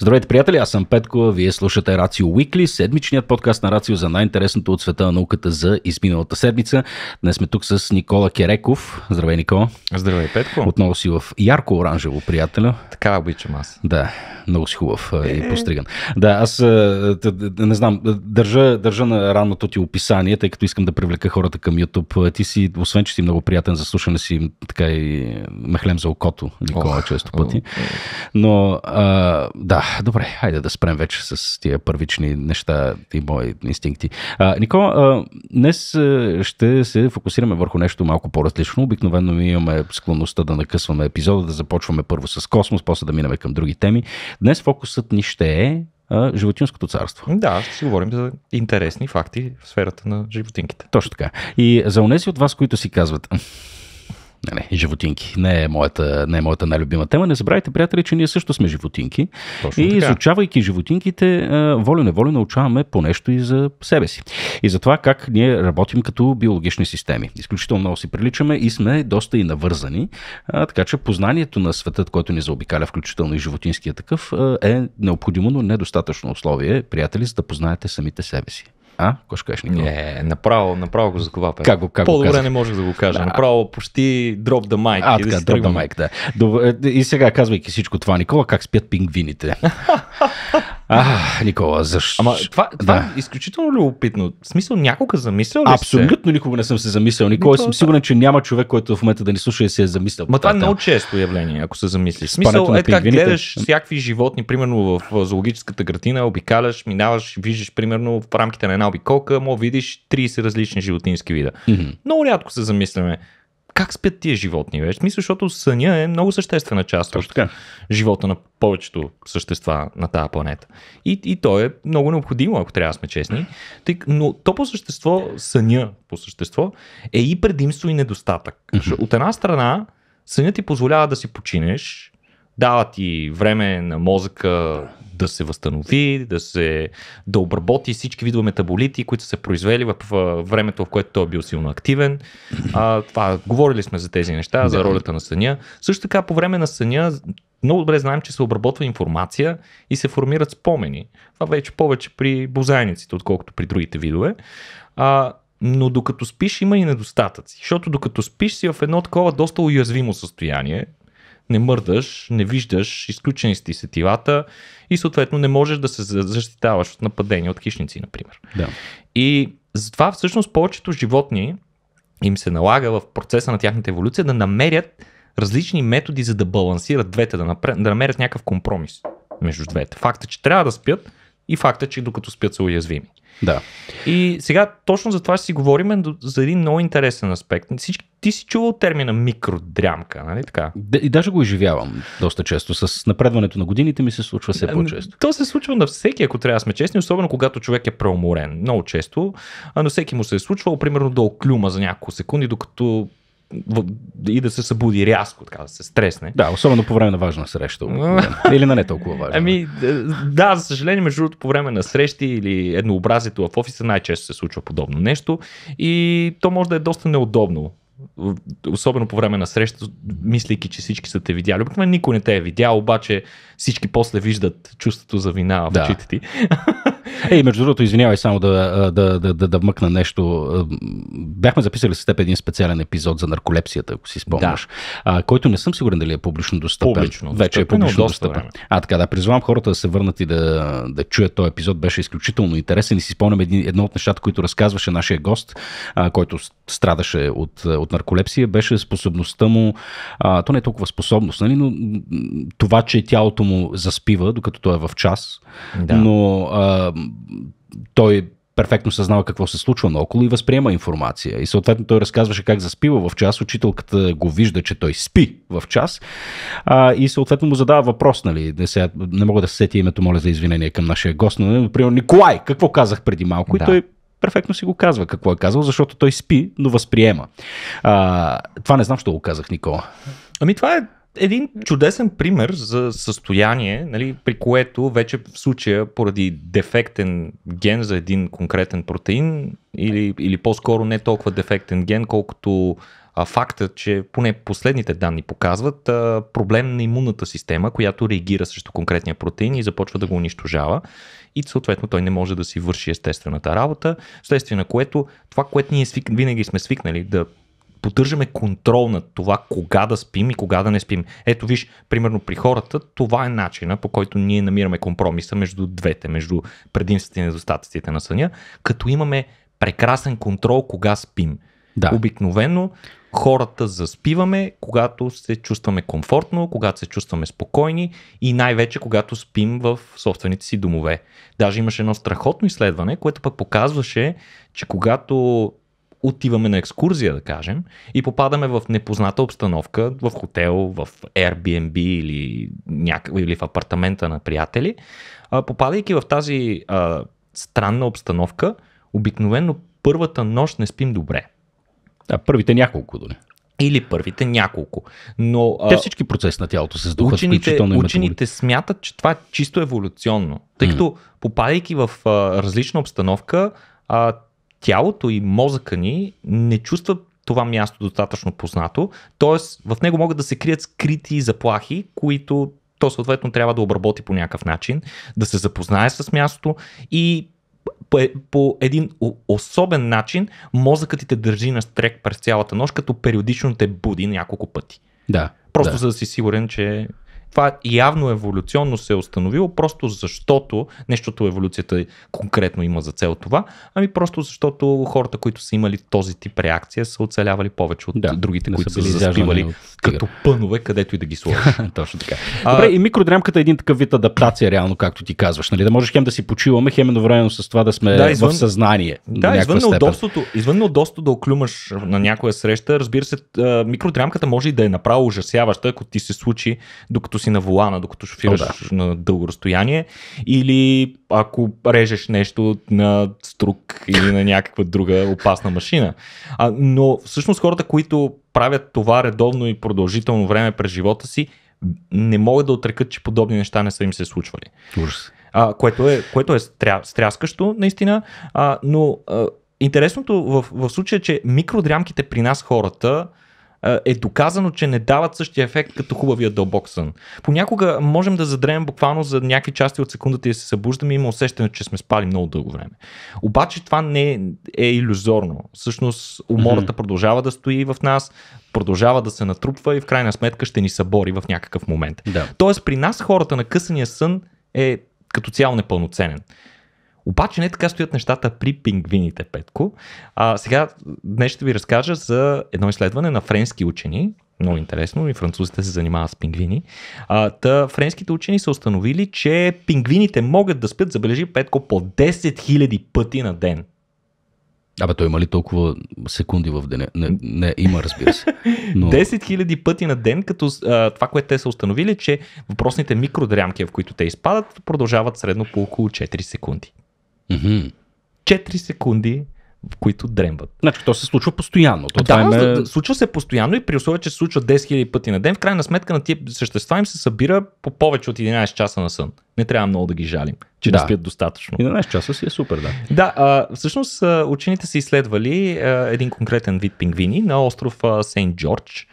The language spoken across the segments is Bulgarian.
Здравейте, приятели, аз съм Петко, вие слушате Рацио Уикли, седмичният подкаст на Рацио за най-интересното от света на науката за изминалата седмица. Днес сме тук с Никола Кереков. Здравей, Никола. Здравей, Петко. Отново си в ярко-оранжево, приятеля. Така обичам аз. Да, много си хубав е... и постриган. Да, аз не знам, държа, държа на ранното ти описание, тъй като искам да привлека хората към YouTube. Ти си, освен че си много приятен за слушане си, така и мехлем за окото, Никола, често пъти. Но, а, да, добре, хайде да спрем вече с тия първични неща и мои инстинкти. А, Никола, а, днес ще се фокусираме върху нещо малко по-различно. Обикновено ми имаме склонността да накъсваме епизода, да започваме първо с космос, после да минем към други теми. Днес фокусът ни ще е животинското царство. Да, ще си говорим за интересни факти в сферата на животинките. Точно така. И за унеси от вас, които си казват, не, не, животинки. Не е моята, не е моята най-любима тема. Не забравяйте, приятели, че ние също сме животинки. Точно и така. изучавайки животинките, волю-неволю научаваме по нещо и за себе си. И за това как ние работим като биологични системи. Изключително много си приличаме и сме доста и навързани. така че познанието на светът, който ни заобикаля, включително и животинския такъв, е необходимо, но недостатъчно условие, приятели, за да познаете самите себе си. А? Какво ще кажеш, Никола? Не, направо, направо го заклова. Как го, как По-добре го не можех да го кажа. Направо почти drop the mic. А, така, да drop the mic, да. Добре, и сега, казвайки всичко това, Никола, как спят пингвините? А, Никола, защо? Ама това, това да. е изключително любопитно. В смисъл, някога замислял ли Абсолютно никога не съм се замислял. Никога Никога... съм сигурен, че няма човек, който в момента да ни слуша и се е замислял. Ма това е много често явление, ако се замислиш. Смисъл, е как гледаш всякакви животни, примерно в зоологическата градина, обикаляш, минаваш, виждаш, примерно в рамките на една обиколка, мога видиш 30 различни животински вида. Mm-hmm. Много рядко се замисляме как спят тия животни, вече? Мисля, защото съня е много съществена част от живота на повечето същества на тази планета. И, и то е много необходимо, ако трябва да сме честни. Тъй, но то по същество, съня по същество, е и предимство и недостатък. От една страна, съня ти позволява да си починеш, дава ти време на мозъка да се възстанови, да се да обработи всички видове метаболити, които са се произвели в времето, в което той е бил силно активен. А, това, говорили сме за тези неща, да. за ролята на съня. Също така, по време на съня, много добре знаем, че се обработва информация и се формират спомени. Това вече повече при бозайниците, отколкото при другите видове. А, но докато спиш има и недостатъци, защото докато спиш си в едно такова доста уязвимо състояние, не мърдаш, не виждаш, изключени сте сетивата и съответно не можеш да се защитаваш от нападения от хищници, например. Да. И затова всъщност повечето животни им се налага в процеса на тяхната еволюция да намерят различни методи, за да балансират двете, да, напре, да намерят някакъв компромис между двете. Факта, че трябва да спят и факта, че докато спят са уязвими. Да. И сега точно за това си говорим за един много интересен аспект. Ти си чувал термина микродрямка, нали така? И даже го изживявам доста често. С напредването на годините ми се случва все по-често. То се случва на всеки, ако трябва да сме честни, особено когато човек е преуморен. Много често. А на всеки му се е случвало, примерно, да оклюма за няколко секунди, докато и да се събуди рязко, така да се стресне. Да, особено по време на важна среща. или на не толкова важна. Ами, да, за съжаление, между другото, по време на срещи или еднообразието в офиса най-често се случва подобно нещо и то може да е доста неудобно особено по време на среща, мислейки, че всички са те видяли. Обикновено никой не те е видял, обаче всички после виждат чувството за вина в да. очите ти. Ей, между другото, извинявай само да, да, да, да, да вмъкна нещо. Бяхме записали с теб един специален епизод за нарколепсията, ако си спомняш, да. а, който не съм сигурен дали е публично достъпен. Публично. Вече е публично достъпен. А, така, да, призвам хората да се върнат и да, да чуят този епизод. Беше изключително интересен и си спомням един, едно от нещата, които разказваше нашия гост, а, който страдаше от, от нарколепсия, беше способността му, а, то не е толкова способност, нали, но това, че тялото му заспива, докато той е в час, да. но а, той перфектно съзнава какво се случва наоколо и възприема информация. И съответно той разказваше как заспива в час, учителката го вижда, че той спи в час а, и съответно му задава въпрос, нали, не, сега, не мога да се сетя името, моля за извинение към нашия гост, но например Николай, какво казах преди малко? Да. И той перфектно си го казва какво е казал, защото той спи, но възприема. А, това не знам, що го казах, Никола. Ами това е един чудесен пример за състояние, нали, при което вече в случая поради дефектен ген за един конкретен протеин или, или по-скоро не толкова дефектен ген, колкото а, факта, че поне последните данни показват а, проблем на имунната система, която реагира срещу конкретния протеин и започва да го унищожава. И съответно той не може да си върши естествената работа, вследствие на което това, което ние свик... винаги сме свикнали да поддържаме контрол над това кога да спим и кога да не спим. Ето виж, примерно при хората, това е начина по който ние намираме компромиса между двете, между предимствата и недостатъците на съня, като имаме прекрасен контрол кога спим. Да. Обикновено хората заспиваме, когато се чувстваме комфортно, когато се чувстваме спокойни и най-вече когато спим в собствените си домове. Даже имаше едно страхотно изследване, което пък показваше, че когато отиваме на екскурзия, да кажем, и попадаме в непозната обстановка, в хотел, в Airbnb или, няк... или в апартамента на приятели, а, попадайки в тази а, странна обстановка, обикновено първата нощ не спим добре. Да, първите няколко дори. Или първите няколко. Но, Те всички процеси на тялото се сдухат, учените, учените смятат, че това е чисто еволюционно. Тъй като попадайки в а, различна обстановка, а, тялото и мозъка ни не чувства това място достатъчно познато, т.е. в него могат да се крият скрити заплахи, които то съответно трябва да обработи по някакъв начин, да се запознае с мястото и по, по един особен начин мозъкът ти те държи на стрек през цялата нощ, като периодично те буди няколко пъти. Да. Просто да. за да си сигурен, че това явно еволюционно се е установило, просто защото нещото еволюцията конкретно има за цел това, ами просто защото хората, които са имали този тип реакция, са оцелявали повече от да, другите, които са, са заспивали от... като пънове, където и да ги сложиш. Точно така. А... Добре, и микродрямката е един такъв вид адаптация, реално, както ти казваш. Нали? Да можеш хем да си почиваме, хем едновременно с това да сме да, извън... в съзнание. Да, извън удобството, извън удобството да оклюмаш на някоя среща, разбира се, микродрямката може и да е направо ужасяваща, ако ти се случи, докато си на волана, докато шофираш О, да. на дълго разстояние, или ако режеш нещо на струк или на някаква друга опасна машина. А, но всъщност хората, които правят това редовно и продължително време през живота си, не могат да отрекат, че подобни неща не са им се случвали. Ужас. А, което е, което е стря, стряскащо, наистина, а, но а, интересното в, в случая, че микродрямките при нас хората е доказано, че не дават същия ефект като хубавия дълбок сън. Понякога можем да задремем буквално за някакви части от секундата и се събуждаме и има усещане, че сме спали много дълго време. Обаче това не е иллюзорно. Всъщност умората mm-hmm. продължава да стои в нас, продължава да се натрупва и в крайна сметка ще ни събори в някакъв момент. Да. Тоест при нас хората на късания сън е като цяло непълноценен. Обаче не така стоят нещата при пингвините, Петко. А, сега днес ще ви разкажа за едно изследване на френски учени, много интересно, и французите се занимават с пингвини. А, та, френските учени са установили, че пингвините могат да спят, забележи Петко, по 10 000 пъти на ден. Абе, той има ли толкова секунди в деня? Не, не има, разбира се. Но... 10 000 пъти на ден, като а, това, което те са установили, че въпросните микродрямки, в които те изпадат, продължават средно по около 4 секунди. Mm-hmm. 4 секунди в които дремват. Значи то се случва постоянно. То да, това е... случва се постоянно и при условие, че се случва 10 000 пъти на ден, в крайна сметка на тия същества им се събира по повече от 11 часа на сън. Не трябва много да ги жалим, че да. не спят достатъчно. 11 часа си е супер, да. Да, а, всъщност учените са изследвали а, един конкретен вид пингвини на остров Сейнт Джордж,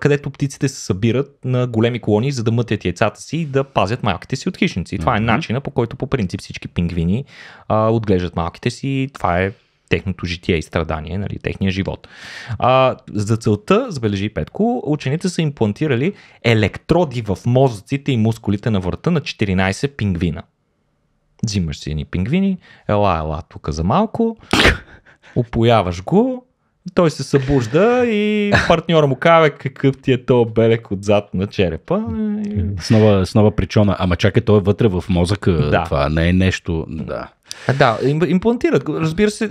където птиците се събират на големи колонии, за да мътят яйцата си и да пазят малките си от хищници. Това mm-hmm. е начина по който по принцип всички пингвини а, отглеждат малките си. Това е техното житие и страдание, нали, техния живот. А, за целта, забележи Петко, учените са имплантирали електроди в мозъците и мускулите на врата на 14 пингвина. Взимаш си едни пингвини, ела, ела тук за малко, опояваш го, той се събужда и партньора му казва какъв ти е то белек отзад на черепа. С нова, с нова причона. Ама чакай, той е вътре в мозъка. Да. Това не е нещо. Да. Да, имплантират. Разбира се,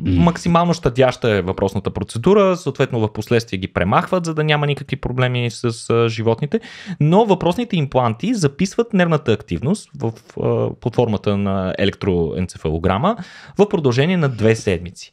максимално щадяща е въпросната процедура, съответно в последствие ги премахват, за да няма никакви проблеми с животните, но въпросните импланти записват нервната активност в, под формата на електроенцефалограма в продължение на две седмици.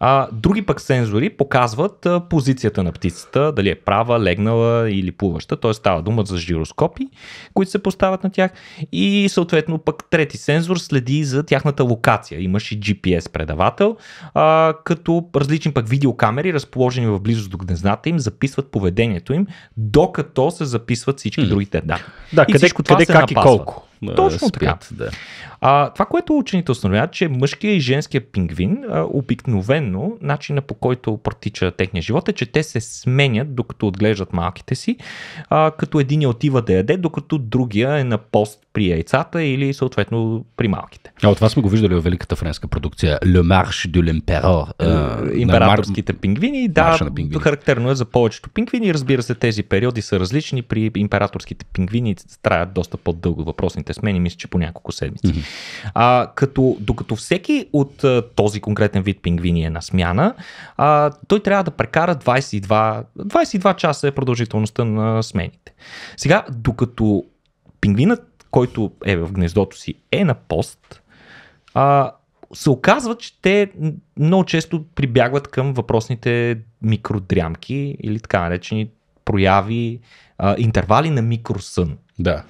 А, други пък сензори показват а, позицията на птицата, дали е права, легнала или плуваща, т.е. става дума за жироскопи, които се поставят на тях и съответно пък трети сензор следи за тяхната локация. Имаш и GPS предавател, а, като различни пък видеокамери, разположени в близост до гнездата им, записват поведението им, докато се записват всички mm. другите данни. Да, и къде, къде как и колко. Точно така. Да. А, това, което учените установяват, че мъжкия и женския пингвин а, обикновенно, начина по който протича техния живот е, че те се сменят докато отглеждат малките си, а, като един отива да яде, докато другия е на пост при яйцата или съответно при малките. А от това сме го виждали в великата френска продукция Le Marche de l'Empereur. Императорските Мар... пингвини, да, пингвини. характерно е за повечето пингвини. Разбира се, тези периоди са различни. При императорските пингвини траят доста по-дълго въпросните смени, мисля, че по няколко седмици. Mm-hmm. А, като, докато всеки от а, този конкретен вид пингвини е на смяна, а, той трябва да прекара 22, 22 часа е продължителността на смените. Сега, докато пингвинът който е в гнездото си, е на пост, а, се оказва, че те много често прибягват към въпросните микродрямки или така наречени прояви, а, интервали на микросън. Да.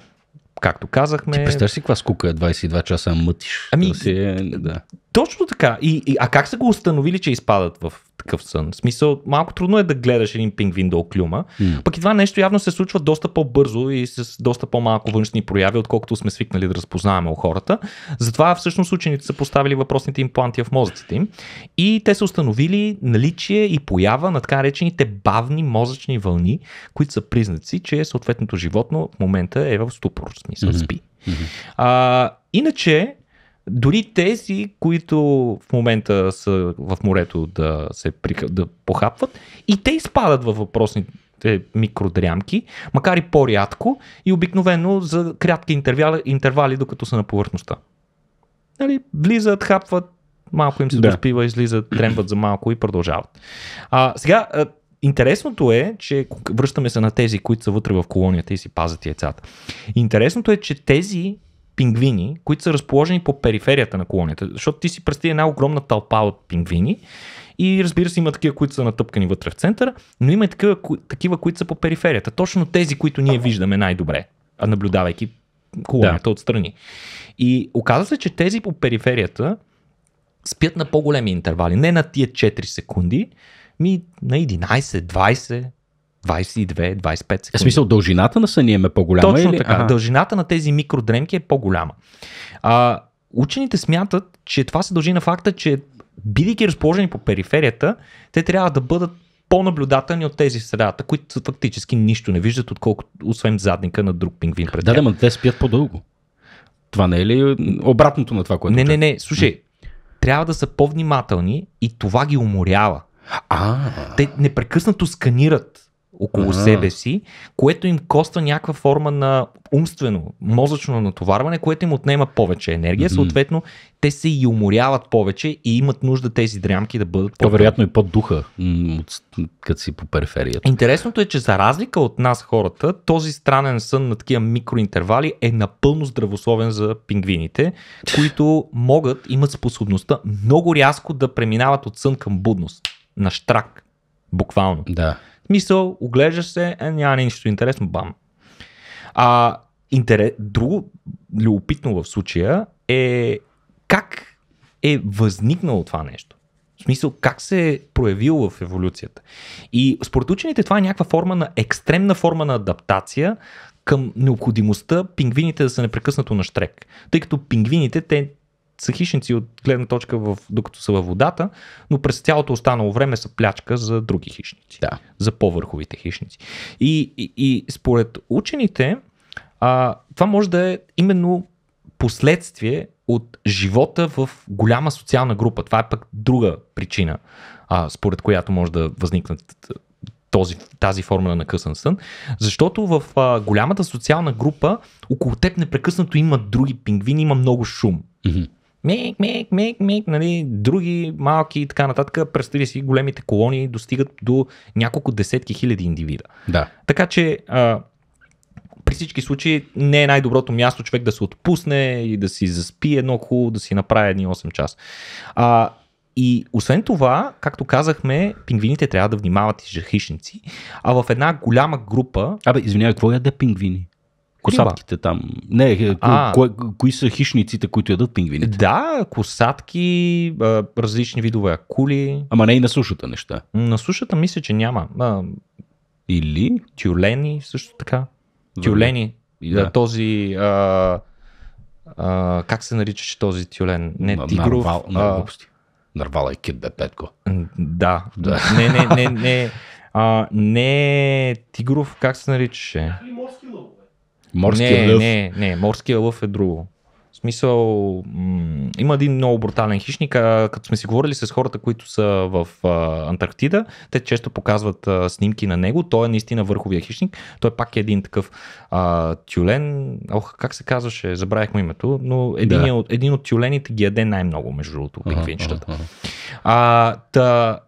Както казахме. Ти представяш си каква скука е 22 часа мътиш? Ами, да си е, да. Точно така. И, и, а как са го установили, че изпадат в такъв сън. В смисъл, малко трудно е да гледаш един пингвин да оклюма. Mm. Пък и това нещо явно се случва доста по-бързо и с доста по-малко външни прояви, отколкото сме свикнали да разпознаваме у хората. Затова всъщност учените са поставили въпросните импланти в мозъците им и те са установили наличие и поява на така наречените бавни мозъчни вълни, които са признаци, че съответното животно в момента е в ступор, в смисъл mm-hmm. спи. Mm-hmm. А, иначе, дори тези, които в момента са в морето да се да похапват, и те изпадат във въпросните микродрямки, макар и по-рядко и обикновено за кратки интервали, интервали докато са на повърхността. Нали, влизат, хапват, малко им се да. доспива, излизат, тремват за малко и продължават. А, сега, Интересното е, че връщаме се на тези, които са вътре в колонията и си пазят яйцата. Интересното е, че тези пингвини, които са разположени по периферията на колонията. Защото ти си представи една огромна тълпа от пингвини и разбира се има такива, които са натъпкани вътре в центъра, но има и такива, такива които са по периферията. Точно тези, които ние виждаме най-добре, наблюдавайки колонията да. отстрани. И оказва се, че тези по периферията спят на по-големи интервали, не на тия 4 секунди, ми на 11, 20, 22, 25 секунди. В смисъл, дължината на съня е по-голяма? Точно или? така. Ага. Дължината на тези микродремки е по-голяма. А, учените смятат, че това се дължи на факта, че бидейки разположени по периферията, те трябва да бъдат по-наблюдателни от тези в средата, които фактически нищо не виждат, отколкото освен задника на друг пингвин пред Да, да, но те спят по-дълго. Това не е ли обратното на това, което Не, не, не. Слушай, трябва да са по-внимателни и това ги уморява. А. Те непрекъснато сканират около А-а. себе си, което им коства някаква форма на умствено, мозъчно натоварване, което им отнема повече енергия. Mm-hmm. Съответно, те се и уморяват повече и имат нужда тези дрямки да бъдат по вероятно и под духа, като си по периферията. Интересното е, че за разлика от нас хората, този странен сън на такива микроинтервали е напълно здравословен за пингвините, които могат, имат способността много рязко да преминават от сън към будност. На штрак. Буквално. Да. Мисъл, оглеждаш се, е, няма нищо интересно, бам. А, интерес, друго любопитно в случая е как е възникнало това нещо. В смисъл, как се е проявило в еволюцията. И според учените това е някаква форма на екстремна форма на адаптация към необходимостта пингвините да са непрекъснато на штрек. Тъй като пингвините, те са хищници от гледна точка в, докато са във водата, но през цялото останало време са плячка за други хищници. Да. За по-върховите хищници. И, и, и според учените, а, това може да е именно последствие от живота в голяма социална група. Това е пък друга причина, а, според която може да възникнат този, тази форма на късен сън, защото в а, голямата социална група около теб непрекъснато има други пингвини, има много шум. Mm-hmm мик, мик, мик, мик, нали, други малки и така нататък. Представи си, големите колонии достигат до няколко десетки хиляди индивида. Да. Така че а, при всички случаи не е най-доброто място човек да се отпусне и да си заспи едно хубаво, да си направи едни 8 часа. А, И освен това, както казахме, пингвините трябва да внимават и за хищници, а в една голяма група... Абе, извинявай, какво яде пингвини? Косатките там. Не, е, а, ко, ко, кои са хищниците, които ядат пингвините? Да, косатки, различни видове акули. Ама не и на сушата неща. На сушата мисля, че няма. Или? Тюлени също така. Тюлени. Да. Този... А, а, как се наричаше този тюлен? Не, тигров. Нарвал, а... Нарвала е кит, бе, Петко. Да. да. Не, не, не, не. А, не Тигров, как се наричаше? Морския не, лъв. Не, не, морския лъв е друго. В смисъл, м- има един много брутален хищник. А, като сме си говорили с хората, които са в а, Антарктида, те често показват а, снимки на него. Той е наистина върховия хищник. Той пак е един такъв а, тюлен. Ох, как се казваше? Забравих му името. Но един, да. от, един от тюлените ги яде най-много, между другото, пингвинчетата. Ага, та,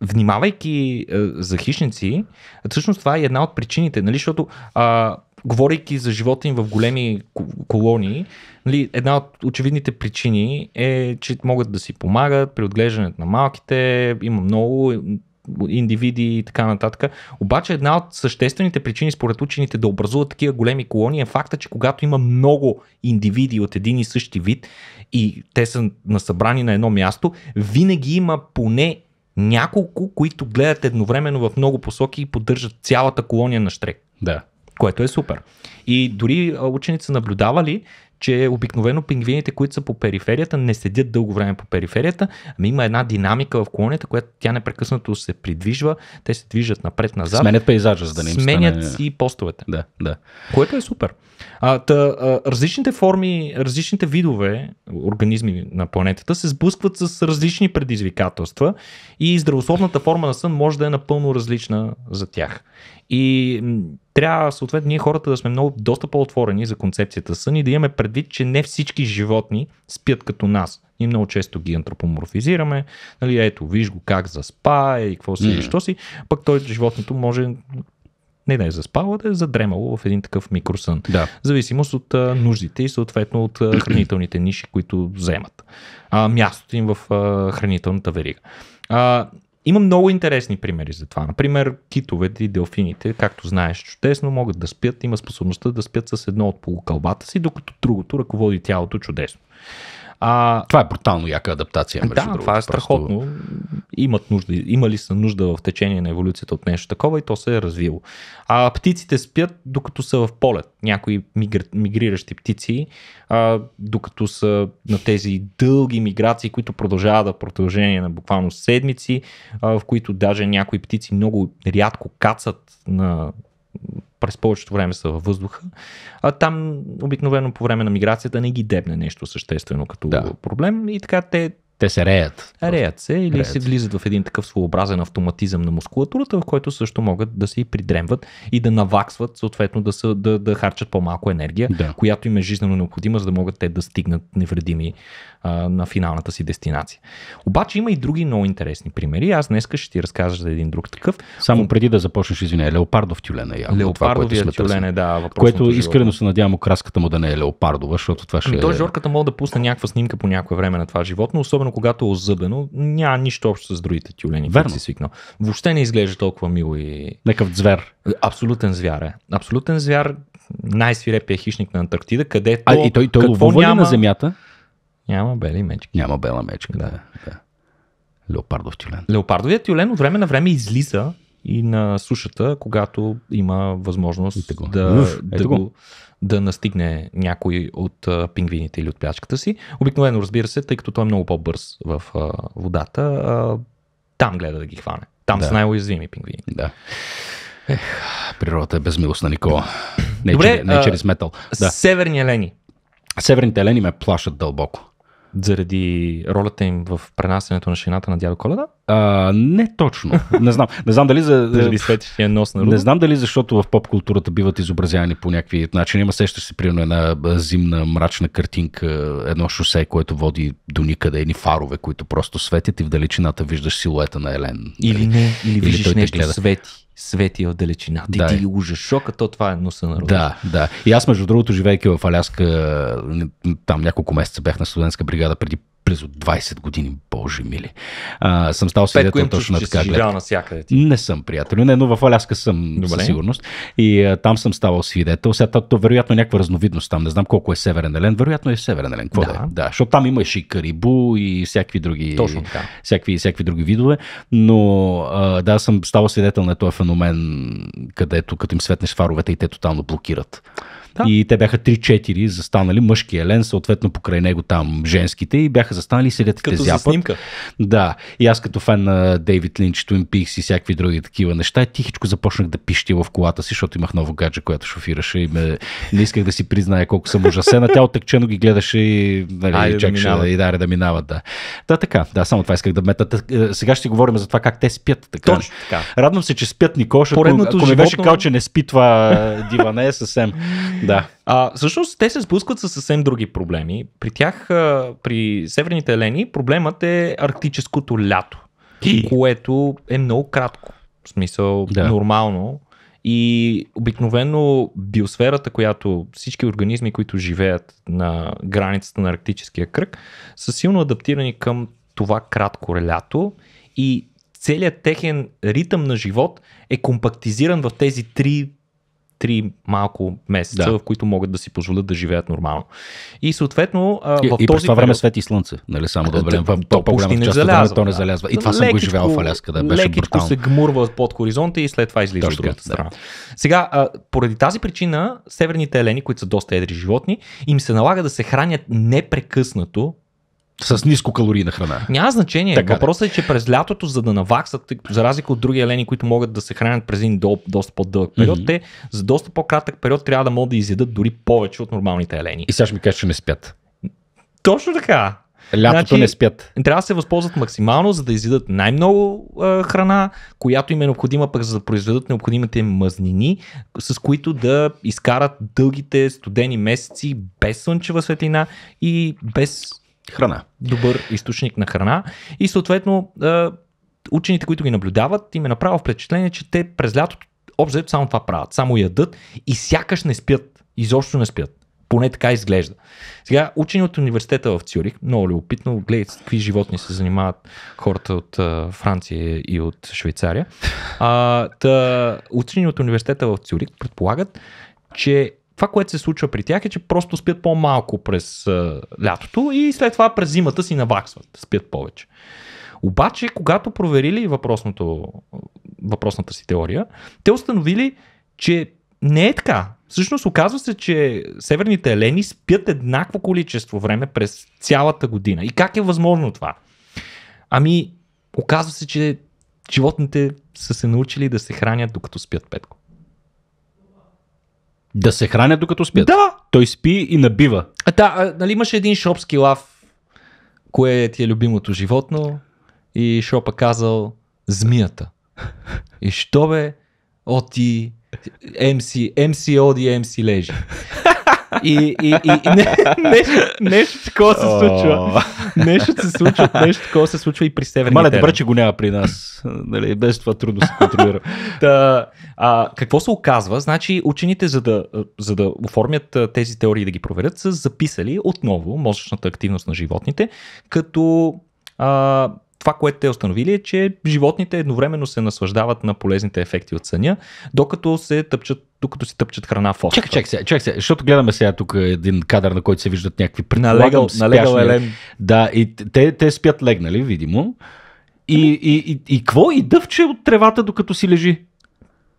внимавайки а, за хищници, всъщност това е една от причините, нали, защото а, говорейки за живота им в големи колонии, нали, една от очевидните причини е, че могат да си помагат при отглеждането на малките, има много индивиди и така нататък. Обаче една от съществените причини според учените да образуват такива големи колонии е факта, че когато има много индивиди от един и същи вид и те са насъбрани на едно място, винаги има поне няколко, които гледат едновременно в много посоки и поддържат цялата колония на штрек. Да което е супер. И дори ученици са наблюдавали, че обикновено пингвините, които са по периферията, не седят дълго време по периферията, ами има една динамика в колонията, която тя непрекъснато се придвижва, те се движат напред-назад. Сменят пейзажа, за да не им Сменят стане... си постовете. Да, да. Което е супер. А, та, а, различните форми, различните видове организми на планетата се сблъскват с различни предизвикателства и здравословната форма на сън може да е напълно различна за тях. И трябва съответно ние хората да сме много доста по-отворени за концепцията сън и да имаме предвид, че не всички животни спят като нас. Ние много често ги антропоморфизираме, нали, ето, виж го как заспа и какво си, mm. що си, пък той животното може не да е заспало, да е задремало в един такъв микросън. Да. Зависимост от а, нуждите и съответно от а, хранителните ниши, които вземат. А, мястото им в а, хранителната верига. А, има много интересни примери за това. Например, китовете и делфините, както знаеш чудесно, могат да спят, има способността да спят с едно от полукълбата си, докато другото ръководи тялото чудесно. А, това е брутално яка адаптация. Да, другото, това е страхотно. Просто... Имат нужда, имали са нужда в течение на еволюцията от нещо такова и то се е развило. А птиците спят докато са в полет. Някои мигр... мигриращи птици, а, докато са на тези дълги миграции, които продължават да продължение на буквално седмици, а, в които даже някои птици много рядко кацат на през повечето време са във въздуха. А там обикновено по време на миграцията не ги дебне нещо съществено като да. проблем и така те те се реят. Реят се или реят. се влизат в един такъв своеобразен автоматизъм на мускулатурата, в който също могат да се и придремват и да наваксват, съответно да, са, да, да харчат по-малко енергия, да. която им е жизненно необходима, за да могат те да стигнат невредими а, на финалната си дестинация. Обаче има и други много интересни примери. Аз днес ще ти разкажа за един друг такъв. Само преди да започнеш, извиня, леопардов тюлен е явно. Леопардовия тюлен е, да. Което искрено се надявам окраската му да не е леопардова, защото това ами ще. Той Жорката мога да пусне някаква снимка по някое време на това животно, особено когато е озъбено, няма нищо общо с другите тюлени, Верно. си свикнал. Въобще не изглежда толкова мило и... Некъв звер. Абсолютен звяр е. Абсолютен звяр, най-свирепия хищник на Антарктида, където... А и той, той ловува няма... на земята? Няма бели мечки. Няма бела мечка, да. да. Леопардов тюлен. Леопардовият тюлен от време на време излиза и на сушата, когато има възможност да, Уф, да, го, да настигне някой от а, пингвините или от плячката си. Обикновено, разбира се, тъй като той е много по-бърз в а, водата, а, там гледа да ги хване. Там да. са най-уязвими пингвини. Да. Ех, природата е безмилостна, Никола. Не, Добре, не чрез метал. Да. Северни елени. Северните елени ме плашат дълбоко. Заради ролята им в пренасенето на шината на дядо Коледа? А, не точно. Не знам. Не знам дали за... Заради светещия нос на Не знам дали защото в поп културата биват изобразявани по някакви начини. Има сещаш се примерно една зимна мрачна картинка, едно шосе, което води до никъде, едни фарове, които просто светят и в далечината виждаш силуета на Елен. Или не, или, или виждаш нещо гледа. свети свети в далечината. Да. И ти ужас, шока, то това е носа на Да, да. И аз, между другото, живейки в Аляска, там няколко месеца бях на студентска бригада преди близо 20 години, боже мили. А, съм стал свидетел точно на така гледка. навсякъде ти. Не съм приятел, не, но в Аляска съм Добре. със сигурност. И а, там съм ставал свидетел. Сега то, вероятно е някаква разновидност там. Не знам колко е Северен Елен. Вероятно е Северен Елен. Какво да. да е? Да, защото там имаше и карибу и всякакви други, Точно така. Всякакви, всякакви други видове. Но а, да, съм ставал свидетел на този феномен, където като им светнеш фаровете и те тотално блокират. Да. И те бяха 3-4 застанали, мъжки елен, съответно покрай него там женските и бяха застанали и седят като за снимка. Да. И аз като фен на Дейвид Линч, Twin Peaks и всякакви други такива неща, тихичко започнах да пищя в колата си, защото имах ново гадже, което шофираше и ме... не исках да си призная колко съм ужасена. Тя оттъкчено ги гледаше и нали, чакаше да, и да, да минават. Да. да, така. Да, само това исках да мета. Е, сега ще говорим за това как те спят. Така. Точно така. Радвам се, че спят Никош. Ако, ако животно... ме беше кал, че не спи това диване, съвсем. Да. А, всъщност те се спускат с съвсем други проблеми. При тях, при северните елени, проблемът е арктическото лято, И... което е много кратко. В смисъл, да. нормално. И обикновено биосферата, която всички организми, които живеят на границата на арктическия кръг, са силно адаптирани към това кратко лято и целият техен ритъм на живот е компактизиран в тези три три малко месеца, да. в които могат да си позволят да живеят нормално. И съответно в и, този и през това време свети слънце, нали? Само да отбележим, в то по-голяма част от то не залязва. И това съм го живял в Аляска, да беше брутално. се гмурва под хоризонта и след това излиза от другата страна. Да. Сега, поради тази причина, северните елени, които са доста едри животни, им се налага да се хранят непрекъснато с ниско калорийна храна. Няма значение. Така, Въпросът е, че през лятото, за да наваксат, за разлика от други елени, които могат да се хранят през един до, доста по-дълъг период, mm-hmm. те за доста по-кратък период трябва да могат да изядат дори повече от нормалните елени. И сега ще ми кажеш, че не спят. Точно така. Лятото значи, не спят. Трябва да се възползват максимално, за да изядат най-много е, храна, която им е необходима пък за да произведат необходимите мазнини, с които да изкарат дългите студени месеци без слънчева светлина и без храна. Добър източник на храна. И съответно, учените, които ги наблюдават, им е направо впечатление, че те през лятото общо само това правят. Само ядат и сякаш не спят. Изобщо не спят. Поне така изглежда. Сега, учени от университета в Цюрих, много любопитно, гледайте какви животни се занимават хората от а, Франция и от Швейцария. А, та, учени от университета в Цюрих предполагат, че това, което се случва при тях е, че просто спят по-малко през а, лятото и след това през зимата си наваксват, спят повече. Обаче, когато проверили въпросното, въпросната си теория, те установили, че не е така. Всъщност оказва се, че северните елени спят еднакво количество време през цялата година. И как е възможно това? Ами, оказва се, че животните са се научили да се хранят докато спят петко. Да се хранят докато спят. Да. Той спи и набива. А, да, нали имаше един шопски лав, кое ти е любимото животно и Шопа казал змията. И що бе? О ти, MC, MC оди, MC лежи. И, и, и, и не, нещо, нещо такова се случва. Нещо се случва, нещо такова се случва и при северните. Мале, добре, че го няма при нас. Нали, без това трудно се контролира. да, а, какво се оказва? Значи учените, за да, за да оформят тези теории и да ги проверят, са записали отново мозъчната активност на животните, като а, това, което те установили е, че животните едновременно се наслаждават на полезните ефекти от съня, докато се тъпчат докато си тъпчат храна в Чакай, чакай сега, чакай сега, защото гледаме сега тук един кадър, на който се виждат някакви налегал, налегал елен. Да, и те, те спят легнали, видимо. И, и, и, и какво? И дъвче от тревата, докато си лежи.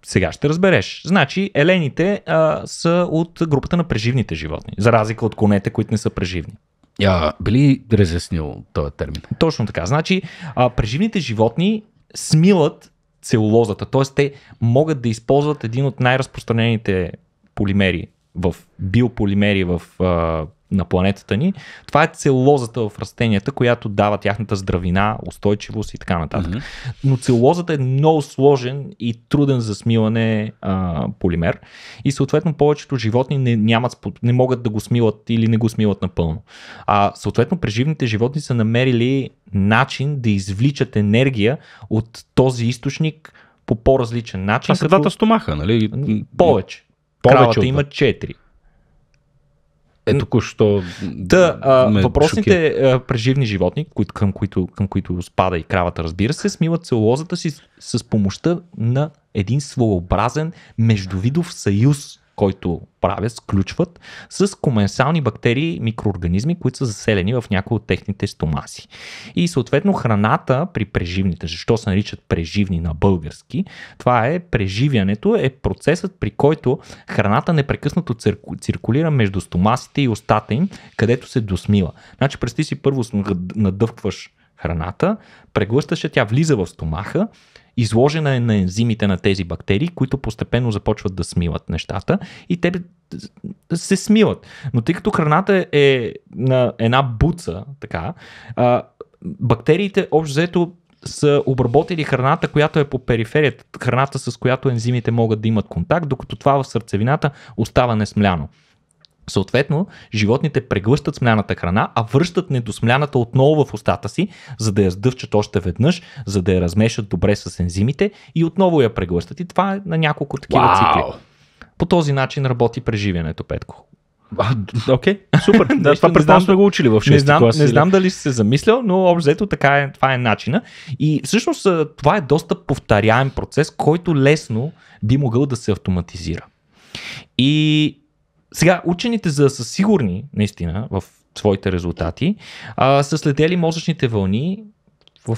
Сега ще разбереш. Значи, елените а, са от групата на преживните животни, за разлика от конете, които не са преживни. Я, били разяснил този термин? Точно така. Значи, а, преживните животни смилат целулозата, т.е. те могат да използват един от най-разпространените полимери в биополимери в а, на планетата ни, това е целулозата в растенията, която дава тяхната здравина, устойчивост и така нататък. Mm-hmm. Но целулозата е много сложен и труден за смилане а, полимер и съответно повечето животни не, нямат, не могат да го смилат или не го смилат напълно. А съответно преживните животни са намерили начин да извличат енергия от този източник по по-различен начин. Това са като... двата стомаха, нали? Повече. Повече Кравата има четири Е, току-що. Да, а, въпросните а, преживни животни, които, към, които, към които спада и кравата, разбира се, смиват целулозата си с, с помощта на един своеобразен междувидов съюз който правят, сключват с коменсални бактерии, микроорганизми, които са заселени в някои от техните стомаси. И съответно храната при преживните, защо се наричат преживни на български, това е преживянето, е процесът при който храната непрекъснато циркулира между стомасите и устата им, където се досмила. Значи представи си първо надъвкваш храната, преглъщаш я, тя влиза в стомаха, изложена е на ензимите на тези бактерии, които постепенно започват да смиват нещата и те се смиват. Но тъй като храната е на една буца, така, бактериите общо взето са обработили храната, която е по периферията, храната с която ензимите могат да имат контакт, докато това в сърцевината остава несмляно. Съответно, животните преглъщат смляната храна, а връщат недосмляната отново в устата си, за да я сдъвчат още веднъж, за да я размешат добре с ензимите и отново я преглъщат. И това е на няколко такива Вау! цикли. По този начин работи преживянето, Петко. Окей, okay, супер. да, това предполагам сме го учили в 6 не знам, клас. Не знам дали си се замислял, но общо взето така е, това е начина. И всъщност това е доста повторяем процес, който лесно би могъл да се автоматизира. И сега, учените, за да са сигурни наистина в своите резултати, а, са следели мозъчните вълни в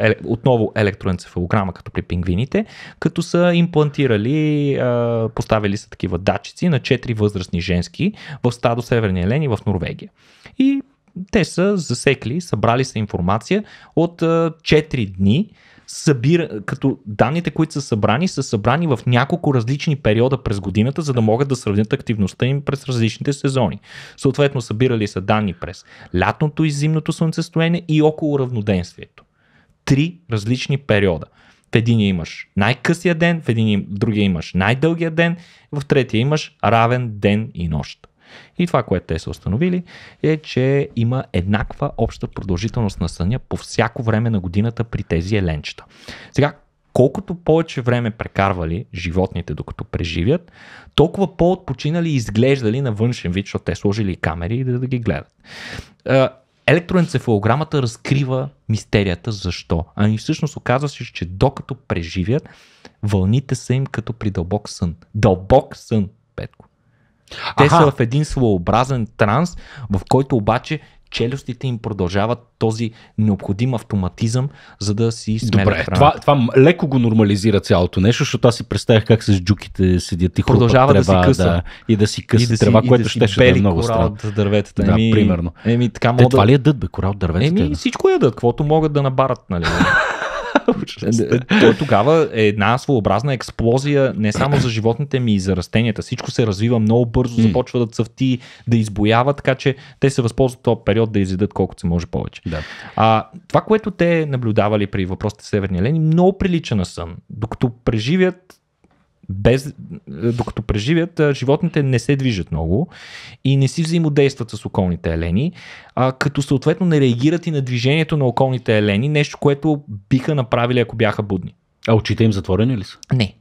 е, отново електроенцефалограма, като при пингвините, като са имплантирали, а, поставили са такива датчици на 4 възрастни женски в стадо Северни Елени в Норвегия. И те са засекли, събрали са информация от а, 4 дни събира, като данните, които са събрани, са събрани в няколко различни периода през годината, за да могат да сравнят активността им през различните сезони. Съответно, събирали са данни през лятното и зимното слънцестояние и около равноденствието. Три различни периода. В един имаш най-късия ден, в един другия имаш най-дългия ден, в третия имаш равен ден и нощ. И това, което те са установили, е, че има еднаква обща продължителност на съня по всяко време на годината при тези еленчета. Сега, колкото повече време прекарвали животните докато преживят, толкова по-отпочинали и изглеждали на външен вид, защото те сложили камери и да, да ги гледат. Електроенцефалограмата разкрива мистерията защо. Ами всъщност оказва се, че докато преживят, вълните са им като при дълбок сън. Дълбок сън, Петко. Те Аха. са в един своеобразен транс, в който обаче челюстите им продължават този необходим автоматизъм, за да си сменят Добре, това, това леко го нормализира цялото нещо, защото аз си представях как с джуките седят и Продължава трева, да си къса. Да, и да си къса трева, си, което да ще, ще да е много странно. от дърветата. Да, еми, примерно. Еми, така Те, това ли ядат, бе, кора от дърветата? Еми, всичко ядат, каквото могат да набарат, нали? Той тогава е една своеобразна експлозия не само за животните ми и за растенията. Всичко се развива много бързо, започва да цъфти, да избоява, така че те се възползват този период да изядат колкото се може повече. Да. А, това, което те наблюдавали при въпросите Северни Елени, много прилича на сън. Докато преживят без, докато преживят, животните не се движат много и не си взаимодействат с околните елени, а, като съответно не реагират и на движението на околните елени, нещо, което биха направили, ако бяха будни. А очите им затворени ли са? Не.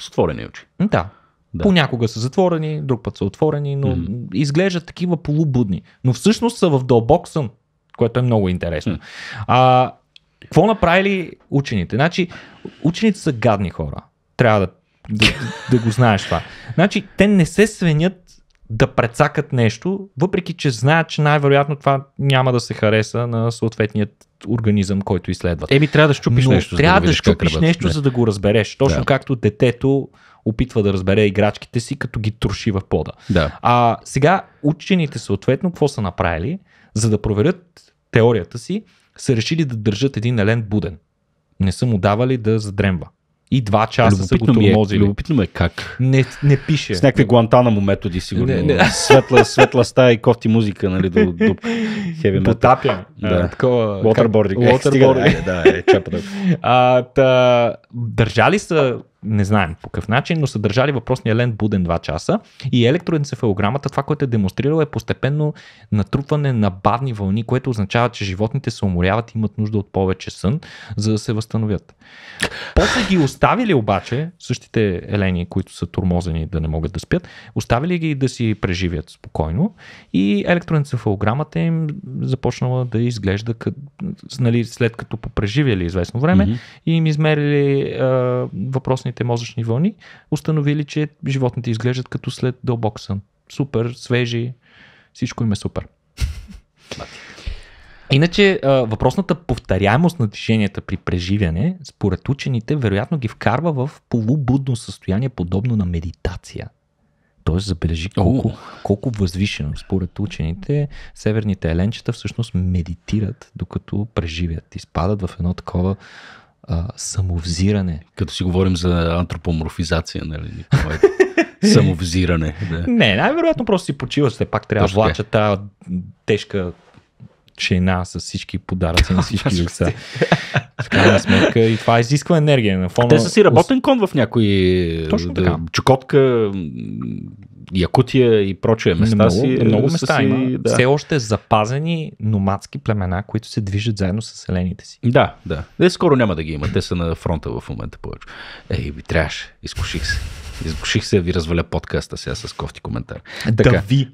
С отворени очи. Да. Да. Понякога са затворени, друг път са отворени, но mm-hmm. изглеждат такива полубудни. Но всъщност са в дълбок сън, което е много интересно. Mm. А, какво направили учените? Значи, учените са гадни хора. Трябва да да, да го знаеш това. Значи, те не се свенят да прецакат нещо, въпреки че знаят, че най-вероятно това няма да се хареса на съответният организъм, който изследват. Еми, трябва да щупиш Но нещо. Трябва да, да щупиш нещо, не. за да го разбереш. Точно да. както детето опитва да разбере играчките си, като ги троши в пода. Да. А сега учените съответно, какво са направили? За да проверят теорията си, са решили да държат един елен буден. Не са му давали да задремва. И два часа са го тормозили. Е, любопитно ме как. Не, не пише. С някакви му методи, сигурно. Не, не. Светла, светла стая и кофти музика, нали, до, до heavy Потапяне. Да. Такова. Waterboarding. Waterboarding. да, е, чапа а, та, държали са не знаем по какъв начин, но са държали въпросния лент буден 2 часа и електроенцефалограмата, това, което е демонстрирало е постепенно натрупване на бавни вълни, което означава, че животните се уморяват и имат нужда от повече сън, за да се възстановят. После ги оставили обаче, същите елени, които са турмозени да не могат да спят, оставили ги да си преживят спокойно и електроенцефалограмата им започнала да изглежда нали, след като попреживяли известно време mm-hmm. и им измерили а, въпросните мозъчни вълни, установили, че животните изглеждат като след дълбок сън. Супер, свежи, всичко им е супер. Иначе въпросната повторяемост на движенията при преживяне, според учените, вероятно ги вкарва в полубудно състояние, подобно на медитация. Тоест, забележи колко, колко възвишено, според учените, северните еленчета всъщност медитират, докато преживят. Изпадат в едно такова а, самовзиране. Като си говорим за антропоморфизация, нали? самовзиране. Да. Не, най-вероятно просто си почиваш, все пак трябва да влача тази тежка чена с всички подаръци на всички деца. В крайна сметка и това изисква енергия. На фона... Те са си работен кон в някои Точно да, Чукотка, Якутия и прочие места много, си. Много места си, има. Да. Все още запазени номадски племена, които се движат заедно с селените си. Да, да. Де, скоро няма да ги има. Те са на фронта в момента повече. Ей, ви трябваше. Изкуших се. Изкуших се да ви разваля подкаста сега с кофти коментар. Така. Да ви.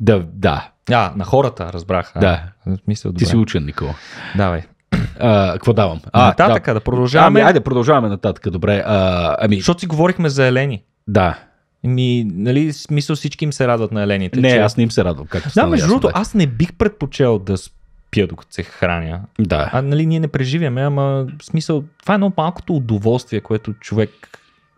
Да, да. А, на хората, разбрах. Да. А, мисля, Ти си учен, Никола. Давай. А, какво давам? А, нататък, да. да продължаваме. Ами, айде, продължаваме нататък, добре. А, ами... Защото си говорихме за Елени. Да. Ми, нали, смисъл всички им се радват на елените. Не, че... аз не им се радвам. Както да, между другото, аз не бих предпочел да спя докато се храня. Да. А, нали, ние не преживяме, ама смисъл, това е едно малкото удоволствие, което човек